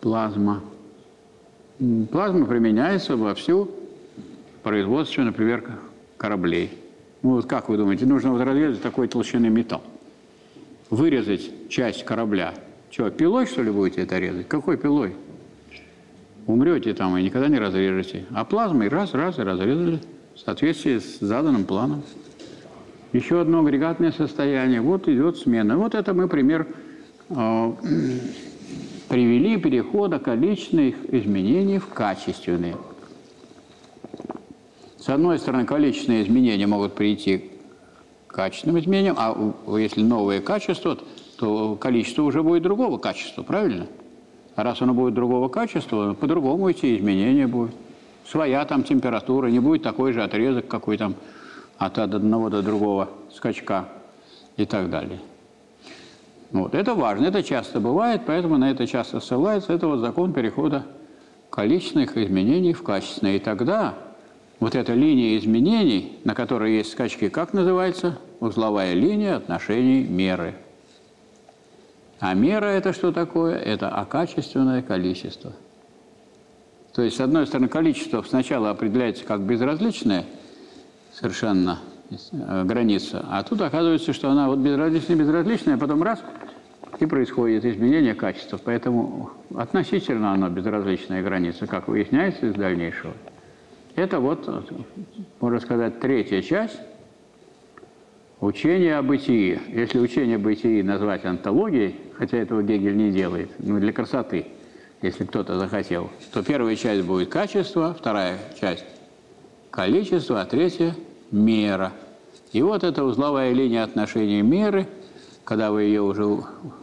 плазма. Плазма применяется во всю производство, например, кораблей. Ну вот как вы думаете, нужно вот разрезать такой толщины металл, вырезать часть корабля. Что, пилой, что ли, будете это резать? Какой пилой? Умрете там и никогда не разрежете. А плазмой раз-раз и разрезали в соответствии с заданным планом. Еще одно агрегатное состояние. Вот идет смена. Вот это мы пример э, привели перехода количественных изменений в качественные. С одной стороны, количественные изменения могут прийти качественным изменениям, а если новое качество, то количество уже будет другого качества, правильно? А раз оно будет другого качества, по-другому эти изменения будут. Своя там температура, не будет такой же отрезок, какой там от одного до другого скачка и так далее. Вот. Это важно, это часто бывает, поэтому на это часто ссылается. Это вот закон перехода количественных изменений в качественные. И тогда вот эта линия изменений, на которой есть скачки, как называется? Узловая линия отношений меры. А мера это что такое? Это окачественное количество. То есть, с одной стороны, количество сначала определяется как безразличное совершенно э, граница, а тут оказывается, что она вот безразличная, безразличная, а потом раз, и происходит изменение качества. Поэтому относительно она безразличная граница, как выясняется из дальнейшего. Это вот, можно сказать, третья часть учения о бытии. Если учение о бытии назвать антологией, хотя этого Гегель не делает, но для красоты – если кто-то захотел, то первая часть будет качество, вторая часть количество, а третья мера. И вот эта узловая линия отношений меры, когда вы ее уже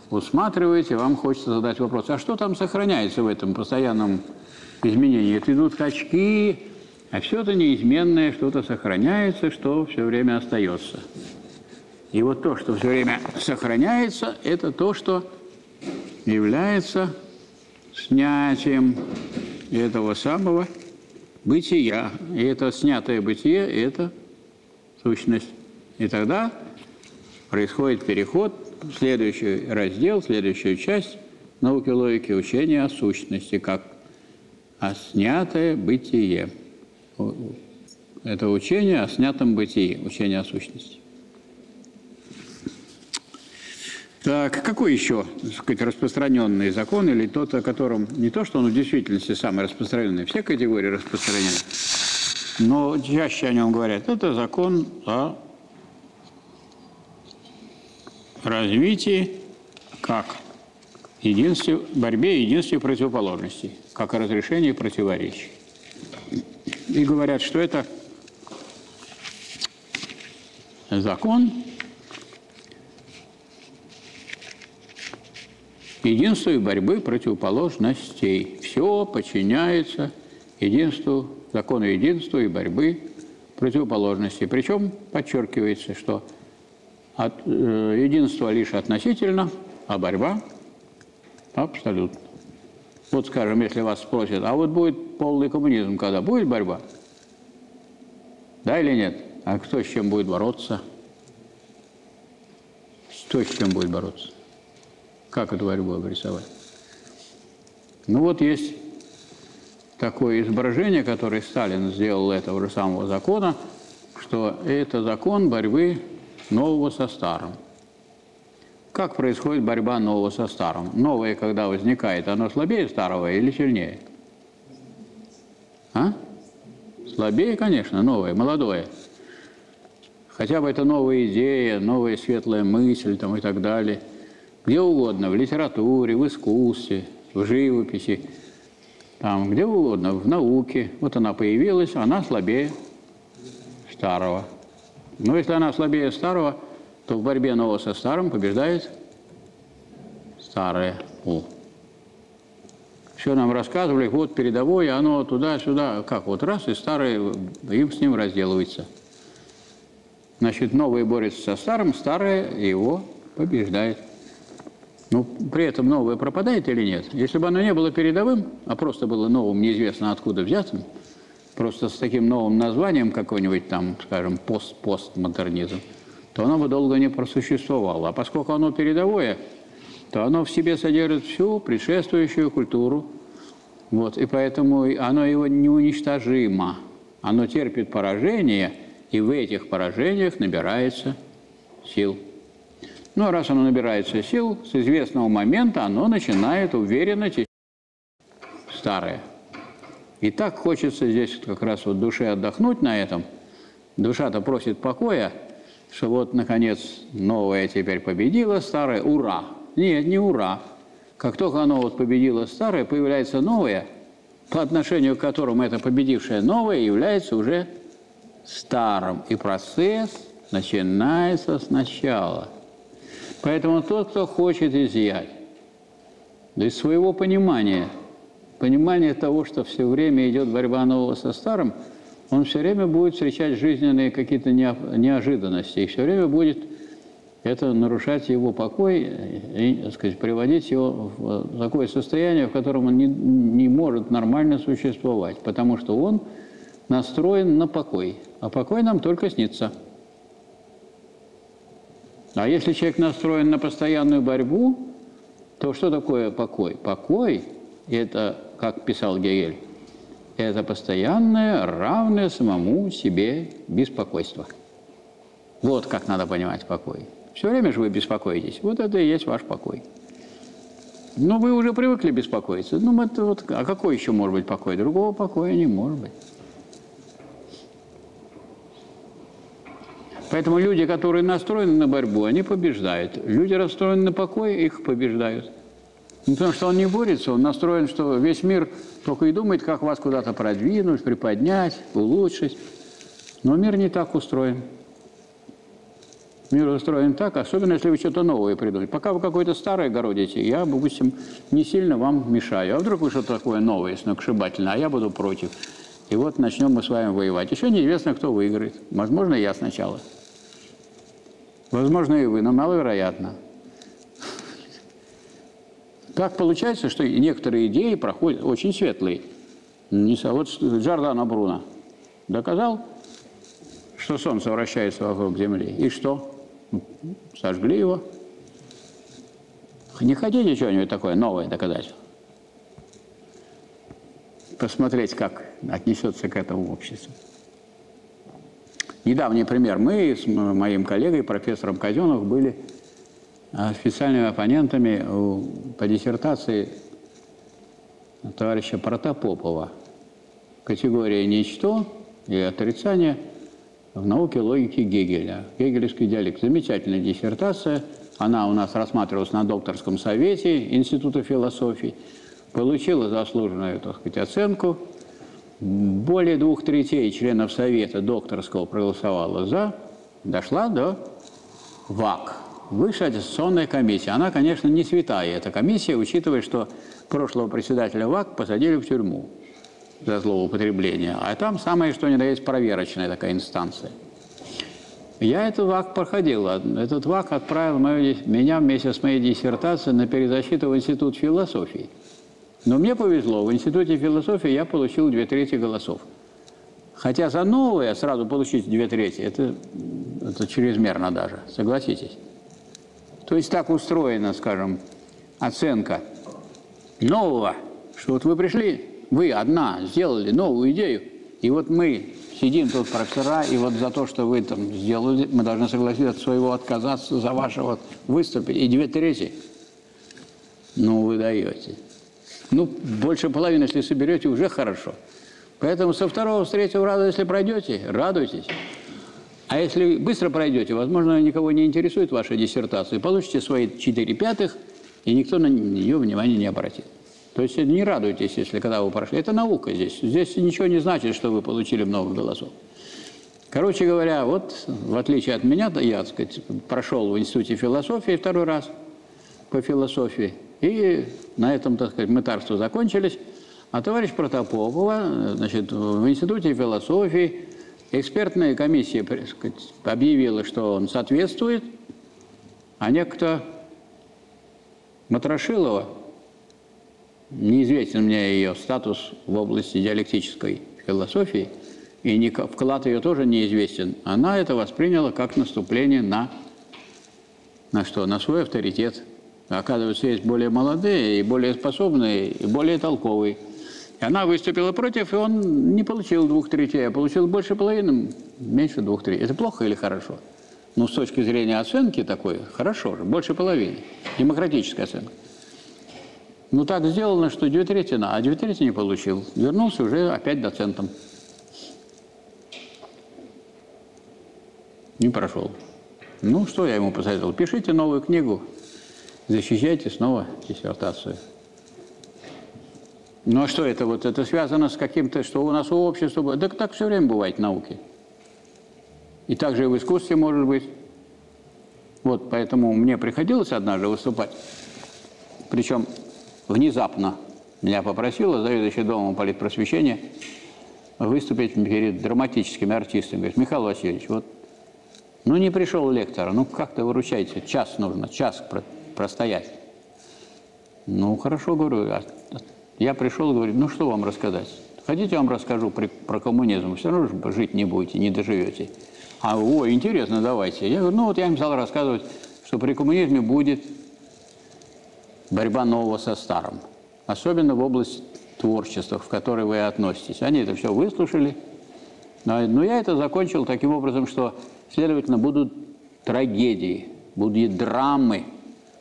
усматриваете, вам хочется задать вопрос, а что там сохраняется в этом постоянном изменении? Это идут скачки, а все это неизменное, что-то сохраняется, что все время остается. И вот то, что все время сохраняется, это то, что является снятием этого самого бытия. И это снятое бытие – это сущность. И тогда происходит переход в следующий раздел, в следующую часть науки логики учения о сущности, как о снятое бытие. Это учение о снятом бытии, учение о сущности. Так, какой еще, так сказать, распространенный закон или тот, о котором не то, что он в действительности самый распространенный, все категории распространены, но чаще о нем говорят, это закон о развитии как единстве, борьбе и единстве противоположностей, как о разрешении противоречий. И говорят, что это закон, единству и борьбы противоположностей. Все подчиняется единству, закону единства и борьбы противоположностей. Причем подчеркивается, что от, э, единство лишь относительно, а борьба абсолютно. Вот, скажем, если вас спросят, а вот будет полный коммунизм, когда будет борьба? Да или нет? А кто с чем будет бороться? Кто с чем будет бороться? Как эту борьбу обрисовать? Ну вот есть такое изображение, которое Сталин сделал этого же самого закона, что это закон борьбы нового со старым. Как происходит борьба нового со старым? Новое, когда возникает, оно слабее старого или сильнее? А? Слабее, конечно, новое, молодое. Хотя бы это новая идея, новая светлая мысль там, и так далее – где угодно, в литературе, в искусстве, в живописи, там, где угодно, в науке. Вот она появилась, она слабее старого. Но если она слабее старого, то в борьбе нового со старым побеждает старое. О. Все нам рассказывали, вот передовое, оно туда-сюда, как вот раз, и старое, им с ним разделывается. Значит, новое борется со старым, старое его побеждает. Ну, при этом новое пропадает или нет? Если бы оно не было передовым, а просто было новым, неизвестно откуда взятым, просто с таким новым названием какой-нибудь там, скажем, пост-постмодернизм, то оно бы долго не просуществовало. А поскольку оно передовое, то оно в себе содержит всю предшествующую культуру, вот, и поэтому оно его неуничтожимо. Оно терпит поражение, и в этих поражениях набирается сил. Ну, а раз оно набирается сил, с известного момента оно начинает уверенно течь старое. И так хочется здесь как раз вот душе отдохнуть на этом. Душа-то просит покоя, что вот, наконец, новое теперь победило старое. Ура! Нет, не ура. Как только оно вот победило старое, появляется новое, по отношению к которому это победившее новое является уже старым. И процесс начинается сначала – Поэтому тот, кто хочет изъять из своего понимания, понимания того, что все время идет борьба нового со старым, он все время будет встречать жизненные какие-то неожиданности, и все время будет это нарушать его покой и, так сказать, приводить его в такое состояние, в котором он не, не может нормально существовать, потому что он настроен на покой, а покой нам только снится – а если человек настроен на постоянную борьбу, то что такое покой? Покой – это, как писал Гегель, Это постоянное, равное самому себе беспокойство. Вот как надо понимать покой. Все время же вы беспокоитесь. Вот это и есть ваш покой. Но вы уже привыкли беспокоиться. Ну, это вот, а какой еще может быть покой? Другого покоя не может быть. Поэтому люди, которые настроены на борьбу, они побеждают. Люди, расстроены на покой, их побеждают. Ну, потому что он не борется, он настроен, что весь мир только и думает, как вас куда-то продвинуть, приподнять, улучшить. Но мир не так устроен. Мир устроен так, особенно если вы что-то новое придумаете. Пока вы какое-то старое городите, я, допустим, не сильно вам мешаю. А вдруг вы что-то такое новое, сногсшибательное, а я буду против. И вот начнем мы с вами воевать. Еще неизвестно, кто выиграет. Возможно, я сначала. Возможно, и вы, но маловероятно. Так получается, что некоторые идеи проходят очень светлые. Вот Джордано Бруно доказал, что Солнце вращается вокруг Земли. И что? Сожгли его. Не хотите что-нибудь такое новое доказать? Посмотреть, как отнесется к этому общество. Недавний пример. Мы с моим коллегой, профессором Казенов, были специальными оппонентами у- по диссертации товарища Протопопова. Категория «ничто» и «отрицание» в науке логики Гегеля. Гегелевский диалект. Замечательная диссертация. Она у нас рассматривалась на докторском совете Института философии. Получила заслуженную, так сказать, оценку. Более двух третей членов совета докторского проголосовало за. Дошла до ВАК. Высшая аттестационная комиссия. Она, конечно, не святая, эта комиссия, учитывая, что прошлого председателя ВАК посадили в тюрьму за злоупотребление. А там самое, что ни на есть, проверочная такая инстанция. Я этот ВАК проходил. Этот ВАК отправил мою, меня вместе с моей диссертацией на перезащиту в Институт философии. Но мне повезло. В Институте философии я получил две трети голосов. Хотя за новое сразу получить две трети, это, это чрезмерно даже, согласитесь. То есть так устроена, скажем, оценка нового, что вот вы пришли, вы одна сделали новую идею, и вот мы сидим тут профессора, и вот за то, что вы там сделали, мы должны согласиться от своего отказаться, за ваше вот выступить, и две трети. Ну, вы даете. Ну, больше половины, если соберете, уже хорошо. Поэтому со второго, с третьего раза, если пройдете, радуйтесь. А если быстро пройдете, возможно, никого не интересует ваша диссертация, получите свои 4 пятых, и никто на нее внимания не обратит. То есть не радуйтесь, если когда вы прошли. Это наука здесь. Здесь ничего не значит, что вы получили много голосов. Короче говоря, вот в отличие от меня, я, так сказать, прошел в Институте философии второй раз по философии, и на этом, так сказать, мытарства закончились. А товарищ Протопопова, значит, в Институте философии экспертная комиссия сказать, объявила, что он соответствует, а некто Матрошилова, неизвестен мне ее статус в области диалектической философии, и вклад ее тоже неизвестен, она это восприняла как наступление на, на что? На свой авторитет. Оказывается, есть более молодые, и более способные, и более толковые. И она выступила против, и он не получил двух третей, а получил больше половины, меньше двух третей. Это плохо или хорошо? Ну, с точки зрения оценки такой, хорошо же, больше половины. Демократическая оценка. Ну, так сделано, что две трети на, а две трети не получил. Вернулся уже опять доцентом. Не прошел. Ну, что я ему посоветовал? Пишите новую книгу, защищайте снова диссертацию. Ну, а что это вот? Это связано с каким-то, что у нас у общества... бывает? Так все время бывает в науке. И также и в искусстве может быть. Вот, поэтому мне приходилось однажды выступать. Причем внезапно меня попросила заведующая домом политпросвещения выступить перед драматическими артистами. Говорит, Михаил Васильевич, вот, ну не пришел лектор, ну как-то выручайте, час нужно, час про- простоять. Ну, хорошо, говорю. а- а- Я пришел и говорю, ну что вам рассказать? Хотите, я вам расскажу при- про коммунизм? Все равно жить не будете, не доживете. А, о, интересно, давайте. Я говорю, ну вот я им стал рассказывать, что при коммунизме будет борьба нового со старым. Особенно в области творчества, в которое вы относитесь. Они это все выслушали. Но но я это закончил таким образом, что, следовательно, будут трагедии, будут драмы.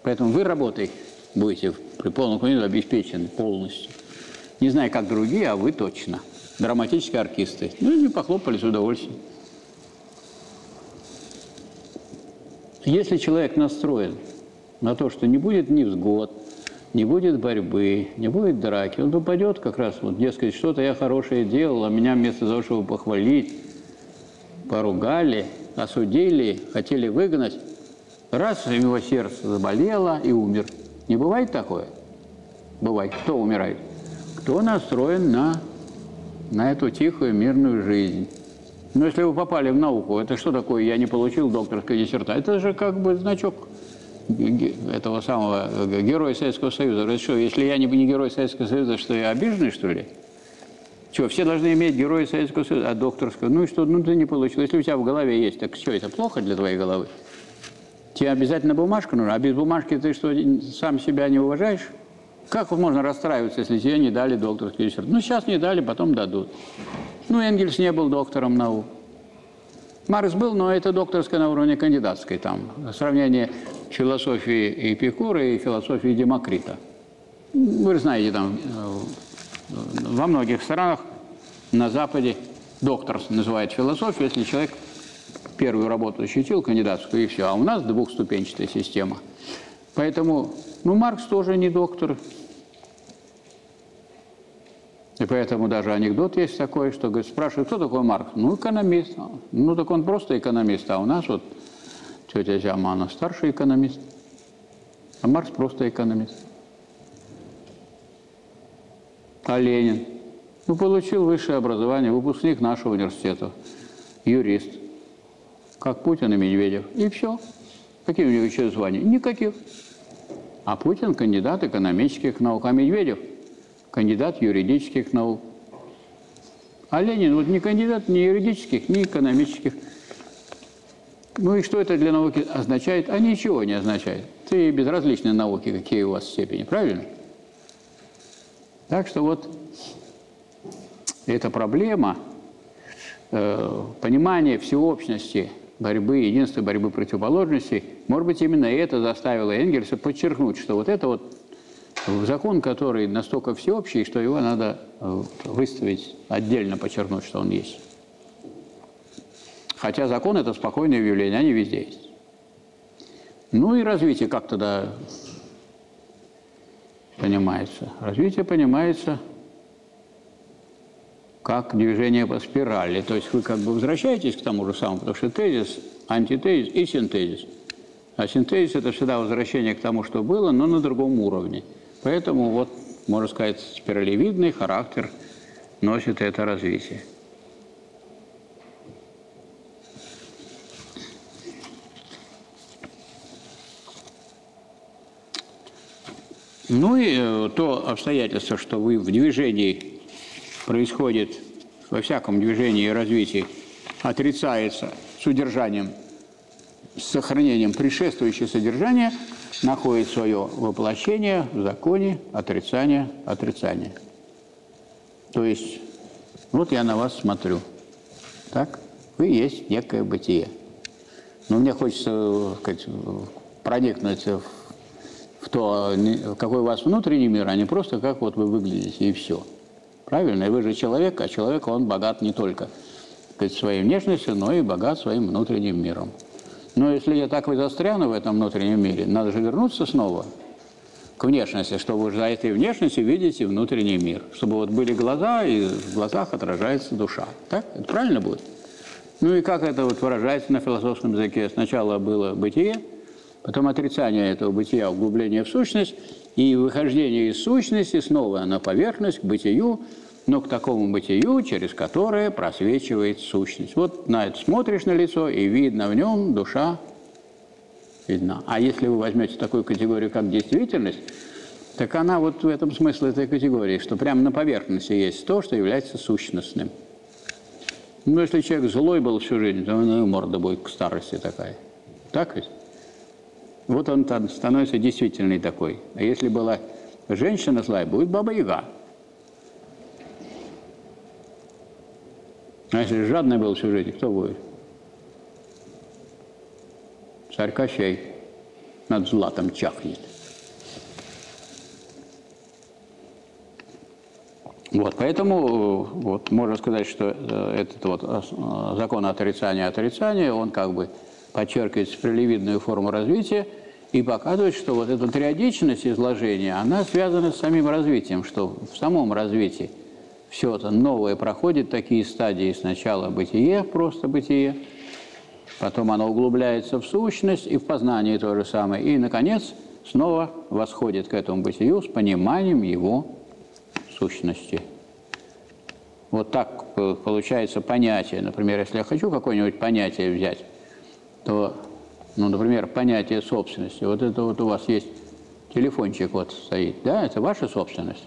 Поэтому вы работой будете при полном конце обеспечены полностью. Не знаю, как другие, а вы точно. Драматические артисты. Ну, и похлопали с удовольствием. Если человек настроен на то, что не будет невзгод, не будет борьбы, не будет драки, он попадет как раз, вот, дескать, что-то я хорошее делал, а меня вместо того, чтобы похвалить, поругали, осудили, хотели выгнать, раз его сердце заболело и умер. Не бывает такое? Бывает. Кто умирает? Кто настроен на, на эту тихую мирную жизнь. Но если вы попали в науку, это что такое? Я не получил докторской диссертации. Это же как бы значок этого самого э, героя Советского Союза. Это что, если я не, не герой Советского Союза, что я обиженный, что ли? Что, все должны иметь героя Советского Союза, а докторского? Ну и что, ну ты не получил. Если у тебя в голове есть, так что, это плохо для твоей головы? Тебе обязательно бумажка нужна, а без бумажки ты что, сам себя не уважаешь? Как можно расстраиваться, если тебе не дали докторский диссертацию? Ну, сейчас не дали, потом дадут. Ну, Энгельс не был доктором наук. Маркс был, но это докторская на уровне кандидатской там. Сравнение философии Эпикура и философии Демокрита. Вы знаете, там э, во многих странах на Западе доктор называет философию, если человек первую работу защитил, кандидатскую, и все. А у нас двухступенчатая система. Поэтому, ну, Маркс тоже не доктор, и поэтому даже анекдот есть такой, что говорит, спрашивают, кто такой Маркс? Ну, экономист. Ну, так он просто экономист, а у нас вот тетя Зяма, она старший экономист, а Маркс просто экономист. А Ленин? Ну, получил высшее образование, выпускник нашего университета, юрист, как Путин и Медведев. И все. Какие у него еще звания? Никаких. А Путин кандидат экономических наук, а Медведев – кандидат юридических наук. А Ленин вот не кандидат ни юридических, ни экономических. Ну и что это для науки означает? А ничего не означает. Ты безразличны науки, какие у вас степени, правильно? Так что вот эта проблема э, понимания всеобщности борьбы, единства борьбы противоположностей, может быть, именно это заставило Энгельса подчеркнуть, что вот это вот закон, который настолько всеобщий, что его надо э, выставить отдельно, подчеркнуть, что он есть. Хотя закон – это спокойное явление, они везде есть. Ну и развитие как тогда понимается? Развитие понимается как движение по спирали. То есть вы как бы возвращаетесь к тому же самому, потому что тезис, антитезис и синтезис. А синтезис – это всегда возвращение к тому, что было, но на другом уровне – Поэтому вот, можно сказать, спиралевидный характер носит это развитие. Ну и э, то обстоятельство, что вы в движении происходит, во всяком движении и развитии отрицается с удержанием, с сохранением предшествующего содержания – находит свое воплощение в законе отрицания отрицания. То есть, вот я на вас смотрю. Так? Вы есть некое бытие. Но мне хочется сказать, проникнуть в то, какой у вас внутренний мир, а не просто как вот вы выглядите и все. Правильно? И вы же человек, а человек, он богат не только своей внешностью, но и богат своим внутренним миром. Но если я так и застряну в этом внутреннем мире, надо же вернуться снова к внешности, чтобы за этой внешностью видеть и внутренний мир. Чтобы вот были глаза, и в глазах отражается душа. Так? Это правильно будет? Ну и как это вот выражается на философском языке? Сначала было бытие, потом отрицание этого бытия, углубление в сущность, и выхождение из сущности снова на поверхность, к бытию, но к такому бытию, через которое просвечивает сущность. Вот на это смотришь на лицо, и видно в нем душа видна. А если вы возьмете такую категорию, как действительность, так она вот в этом смысл этой категории, что прямо на поверхности есть то, что является сущностным. Ну, если человек злой был всю жизнь, то у него морда будет к старости такая. Так ведь? Вот он там становится действительный такой. А если была женщина злая, будет баба-яга. А если жадный был в сюжете, кто будет? Царь Кощей над златом чахнет. Вот, поэтому э, вот, можно сказать, что э, этот вот э, закон отрицания отрицания, он как бы подчеркивает спиралевидную форму развития и показывает, что вот эта триодичность изложения, она связана с самим развитием, что в самом развитии все это новое проходит такие стадии. Сначала бытие, просто бытие, потом оно углубляется в сущность и в познание то же самое. И, наконец, снова восходит к этому бытию с пониманием его сущности. Вот так получается понятие. Например, если я хочу какое-нибудь понятие взять, то, ну, например, понятие собственности. Вот это вот у вас есть телефончик вот стоит, да, это ваша собственность.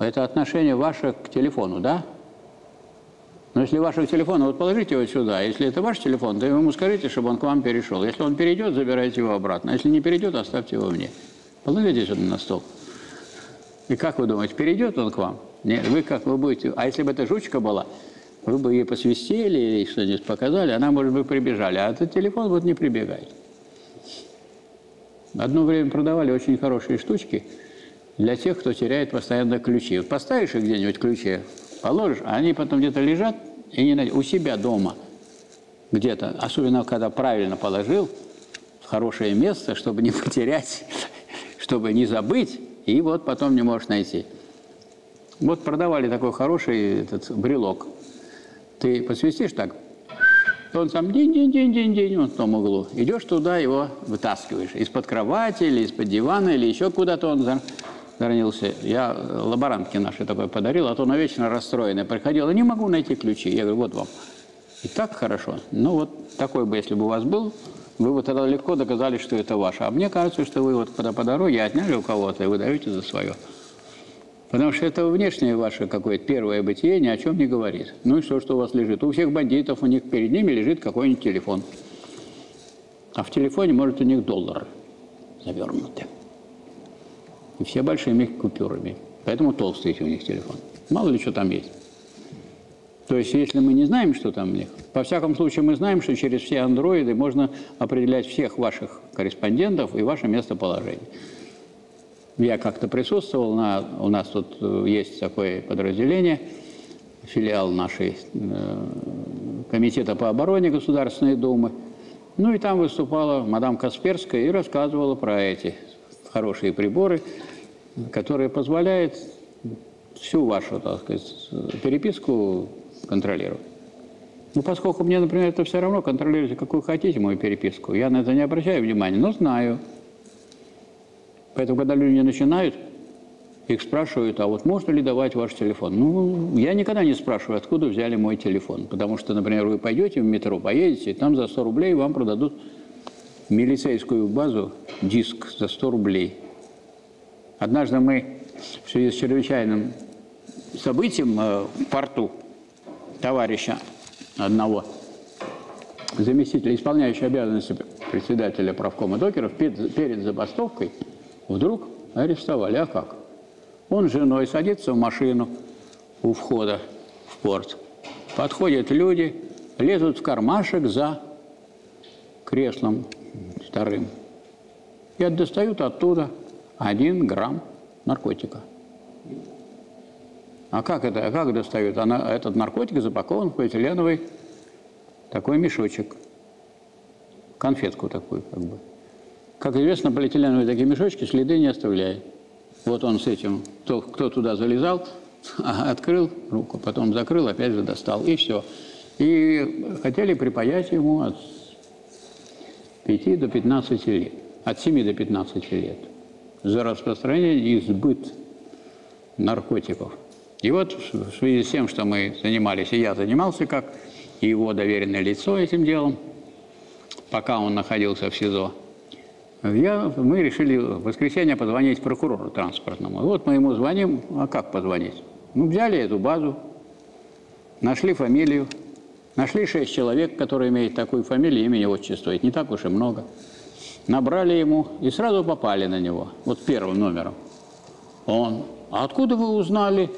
Это отношение ваше к телефону, да? Но если ваше к телефону, вот положите его сюда. Если это ваш телефон, то ему скажите, чтобы он к вам перешел. Если он перейдет, забирайте его обратно. Если не перейдет, оставьте его мне. Положите сюда на стол. И как вы думаете, перейдет он к вам? Нет, вы как вы будете... А если бы это жучка была, вы бы ей посвистели или что-нибудь показали, она, может быть, прибежали. А этот телефон вот не прибегает. Одно время продавали очень хорошие штучки для тех, кто теряет постоянно ключи. Вот поставишь их где-нибудь ключи, положишь, а они потом где-то лежат и не найдешь. У себя дома где-то, особенно когда правильно положил, в хорошее место, чтобы не потерять, чтобы не забыть, и вот потом не можешь найти. Вот продавали такой хороший этот брелок. Ты посвистишь так, он сам день-день-день-день-день, он в том углу. Идешь туда, его вытаскиваешь. Из-под кровати или из-под дивана, или еще куда-то он заронился. Я лаборантке нашей такой подарил, а то она вечно расстроенная приходила, не могу найти ключи. Я говорю, вот вам. И так хорошо. Ну вот такой бы, если бы у вас был, вы бы тогда легко доказали, что это ваше. А мне кажется, что вы вот когда по дороге отняли у кого-то, и вы даете за свое. Потому что это внешнее ваше какое-то первое бытие ни о чем не говорит. Ну и что, что у вас лежит? У всех бандитов, у них перед ними лежит какой-нибудь телефон. А в телефоне, может, у них доллар завернуты. И все большими купюрами. Поэтому толстый у них телефон. Мало ли что там есть. То есть, если мы не знаем, что там у них, во всяком случае, мы знаем, что через все андроиды можно определять всех ваших корреспондентов и ваше местоположение. Я как-то присутствовал, на, у нас тут э, есть такое подразделение, филиал нашей э, Комитета по обороне Государственной Думы. Ну и там выступала мадам Касперская и рассказывала про эти хорошие приборы, которые позволяют всю вашу, так сказать, переписку контролировать. Ну, поскольку мне, например, это все равно, контролируйте, какую хотите мою переписку. Я на это не обращаю внимания, но знаю. Поэтому, когда люди начинают, их спрашивают, а вот можно ли давать ваш телефон? Ну, я никогда не спрашиваю, откуда взяли мой телефон. Потому что, например, вы пойдете в метро, поедете, и там за 100 рублей вам продадут милицейскую базу, диск за 100 рублей. Однажды мы в связи с чрезвычайным событием э, в порту товарища одного, заместителя, исполняющего обязанности председателя правкома докеров, перед, перед забастовкой вдруг арестовали. А как? Он с женой садится в машину у входа в порт. Подходят люди, лезут в кармашек за креслом вторым и достают оттуда один грамм наркотика. А как это? А как достают? Она, этот наркотик запакован в полиэтиленовый такой мешочек. Конфетку такую, как бы. Как известно, полиэтиленовые такие мешочки следы не оставляют. Вот он с этим, кто, кто туда залезал, открыл руку, потом закрыл, опять же достал, и все. И хотели припаять ему от 5 до 15 лет. От 7 до 15 лет. За распространение и сбыт наркотиков. И вот в связи с тем, что мы занимались, и я занимался как его доверенное лицо этим делом, пока он находился в СИЗО, я, мы решили в воскресенье позвонить прокурору транспортному. Вот мы ему звоним, а как позвонить? Ну, взяли эту базу, нашли фамилию, нашли шесть человек, которые имеют такую фамилию, имя отчество. Это не так уж и много. Набрали ему и сразу попали на него, вот первым номером. Он, а откуда вы узнали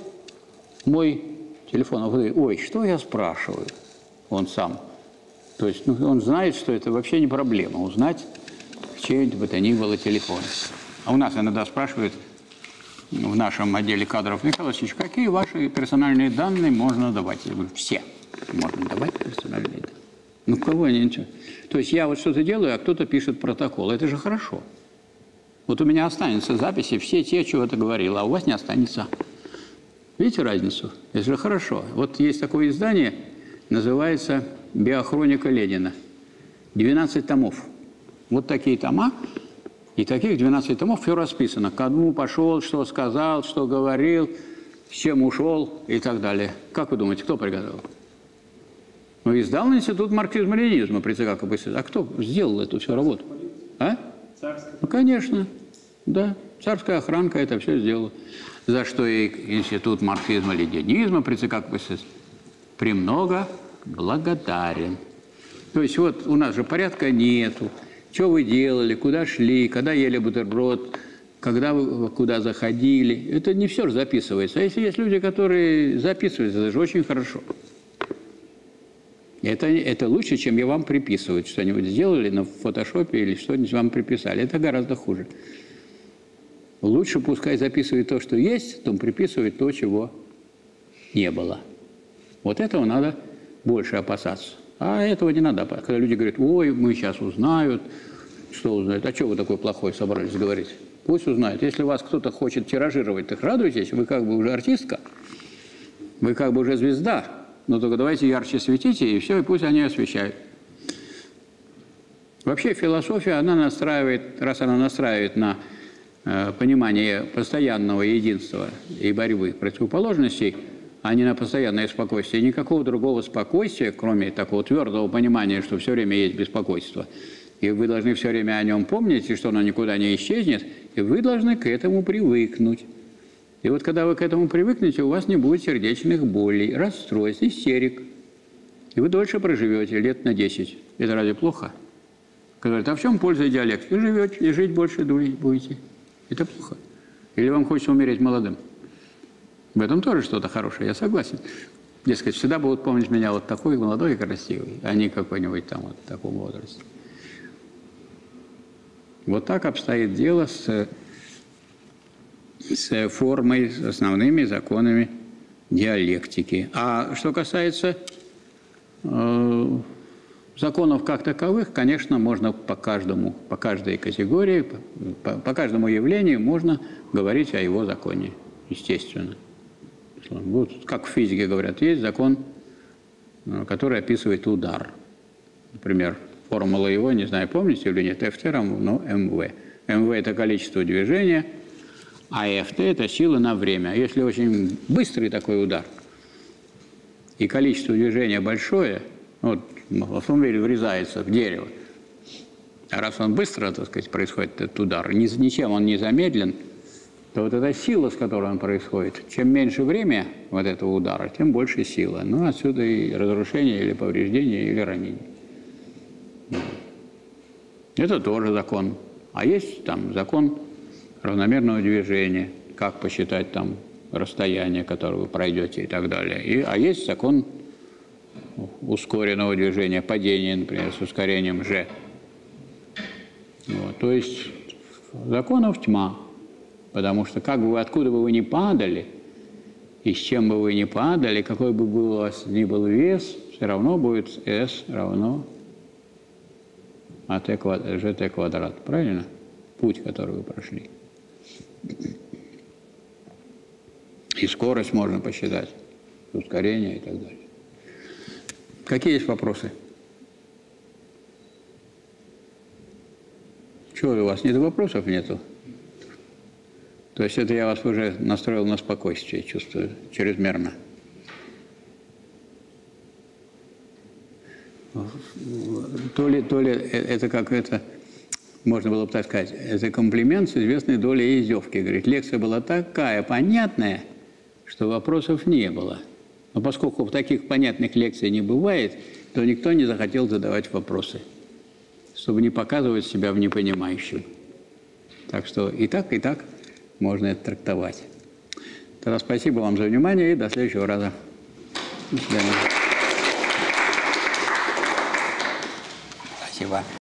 мой телефона. Ой, что я спрашиваю? Он сам. То есть ну, он знает, что это вообще не проблема узнать чей бы то ни было телефон. А у нас иногда спрашивают в нашем отделе кадров, Михаил какие ваши персональные данные можно давать? Я говорю, все можно давать персональные данные. Ну, кого ничего. То есть я вот что-то делаю, а кто-то пишет протокол. Это же хорошо. Вот у меня останется записи все те, чего ты говорил, а у вас не останется. Видите разницу? Это же хорошо. Вот есть такое издание, называется «Биохроника Ленина». 12 томов. Вот такие тома, и таких 12 томов все расписано. Кому пошел, что сказал, что говорил, с чем ушел и так далее. Как вы думаете, кто приготовил? Ну, издал Институт марксизма-ленинизма при ЦК КПСС. А кто сделал эту всю работу? А? Царская. Ну, конечно, да. Царская охранка это все сделала. За что и Институт марксизма-ленинизма при ЦК КПСС премного благодарен. То есть вот у нас же порядка нету. Что вы делали, куда шли, когда ели бутерброд, когда вы куда заходили. Это не все записывается. А если есть люди, которые записывают, это же очень хорошо. Это, это лучше, чем я вам приписывать что-нибудь сделали на фотошопе или что-нибудь вам приписали. Это гораздо хуже. Лучше пускай записывает то, что есть, том приписывает то, чего не было. Вот этого надо больше опасаться. А этого не надо. Когда люди говорят, ой, мы сейчас узнают, что узнают, а что вы такой плохой собрались говорить? Пусть узнают. Если вас кто-то хочет тиражировать, так радуйтесь, вы как бы уже артистка, вы как бы уже звезда, но только давайте ярче светите, и все, и пусть они освещают. Вообще философия, она настраивает, раз она настраивает на э, понимание постоянного единства и борьбы противоположностей, а не на постоянное спокойствие. Никакого другого спокойствия, кроме такого твердого понимания, что все время есть беспокойство. И вы должны все время о нем помнить, и что оно никуда не исчезнет, и вы должны к этому привыкнуть. И вот когда вы к этому привыкнете, у вас не будет сердечных болей, расстройств, истерик. И вы дольше проживете, лет на 10. Это разве плохо? Говорят, а в чем польза диалектики? Живете и жить больше будете. Это плохо. Или вам хочется умереть молодым? В этом тоже что-то хорошее, я согласен. Дескать, всегда будут помнить меня вот такой молодой и красивый, а не какой-нибудь там вот в таком возрасте. Вот так обстоит дело с с формой, с основными законами диалектики. А что касается э, законов как таковых, конечно, можно по каждому, по каждой категории, по, по каждому явлению можно говорить о его законе, естественно. Вот, как в физике говорят, есть закон, э, который описывает удар. Например, формула его, не знаю, помните или нет, F равно МВ. МВ – это количество движения – а ФТ – это сила на время. Если очень быстрый такой удар и количество движения большое, вот автомобиль врезается в дерево, а раз он быстро, так сказать, происходит этот удар, ничем он не замедлен, то вот эта сила, с которой он происходит, чем меньше время вот этого удара, тем больше сила. Ну, отсюда и разрушение или повреждение, или ранение. Это тоже закон. А есть там закон равномерного движения, как посчитать там расстояние, которое вы пройдете и так далее. И, а есть закон ускоренного движения, падения, например, с ускорением g. Вот, то есть законов тьма, потому что как бы вы, откуда бы вы ни падали, и с чем бы вы ни падали, какой бы был у вас ни был вес, все равно будет s равно at квадрат, gt квадрат. Правильно? Путь, который вы прошли. И скорость можно посчитать, ускорение и так далее. Какие есть вопросы? Чего у вас нет вопросов нету? То есть это я вас уже настроил на спокойствие, чувствую, чрезмерно. То ли, то ли это как это можно было бы так сказать, это комплимент с известной долей издевки. Говорит, лекция была такая понятная, что вопросов не было. Но поскольку в таких понятных лекций не бывает, то никто не захотел задавать вопросы, чтобы не показывать себя в непонимающем. Так что и так, и так можно это трактовать. Тогда спасибо вам за внимание и до следующего раза. До свидания. Спасибо.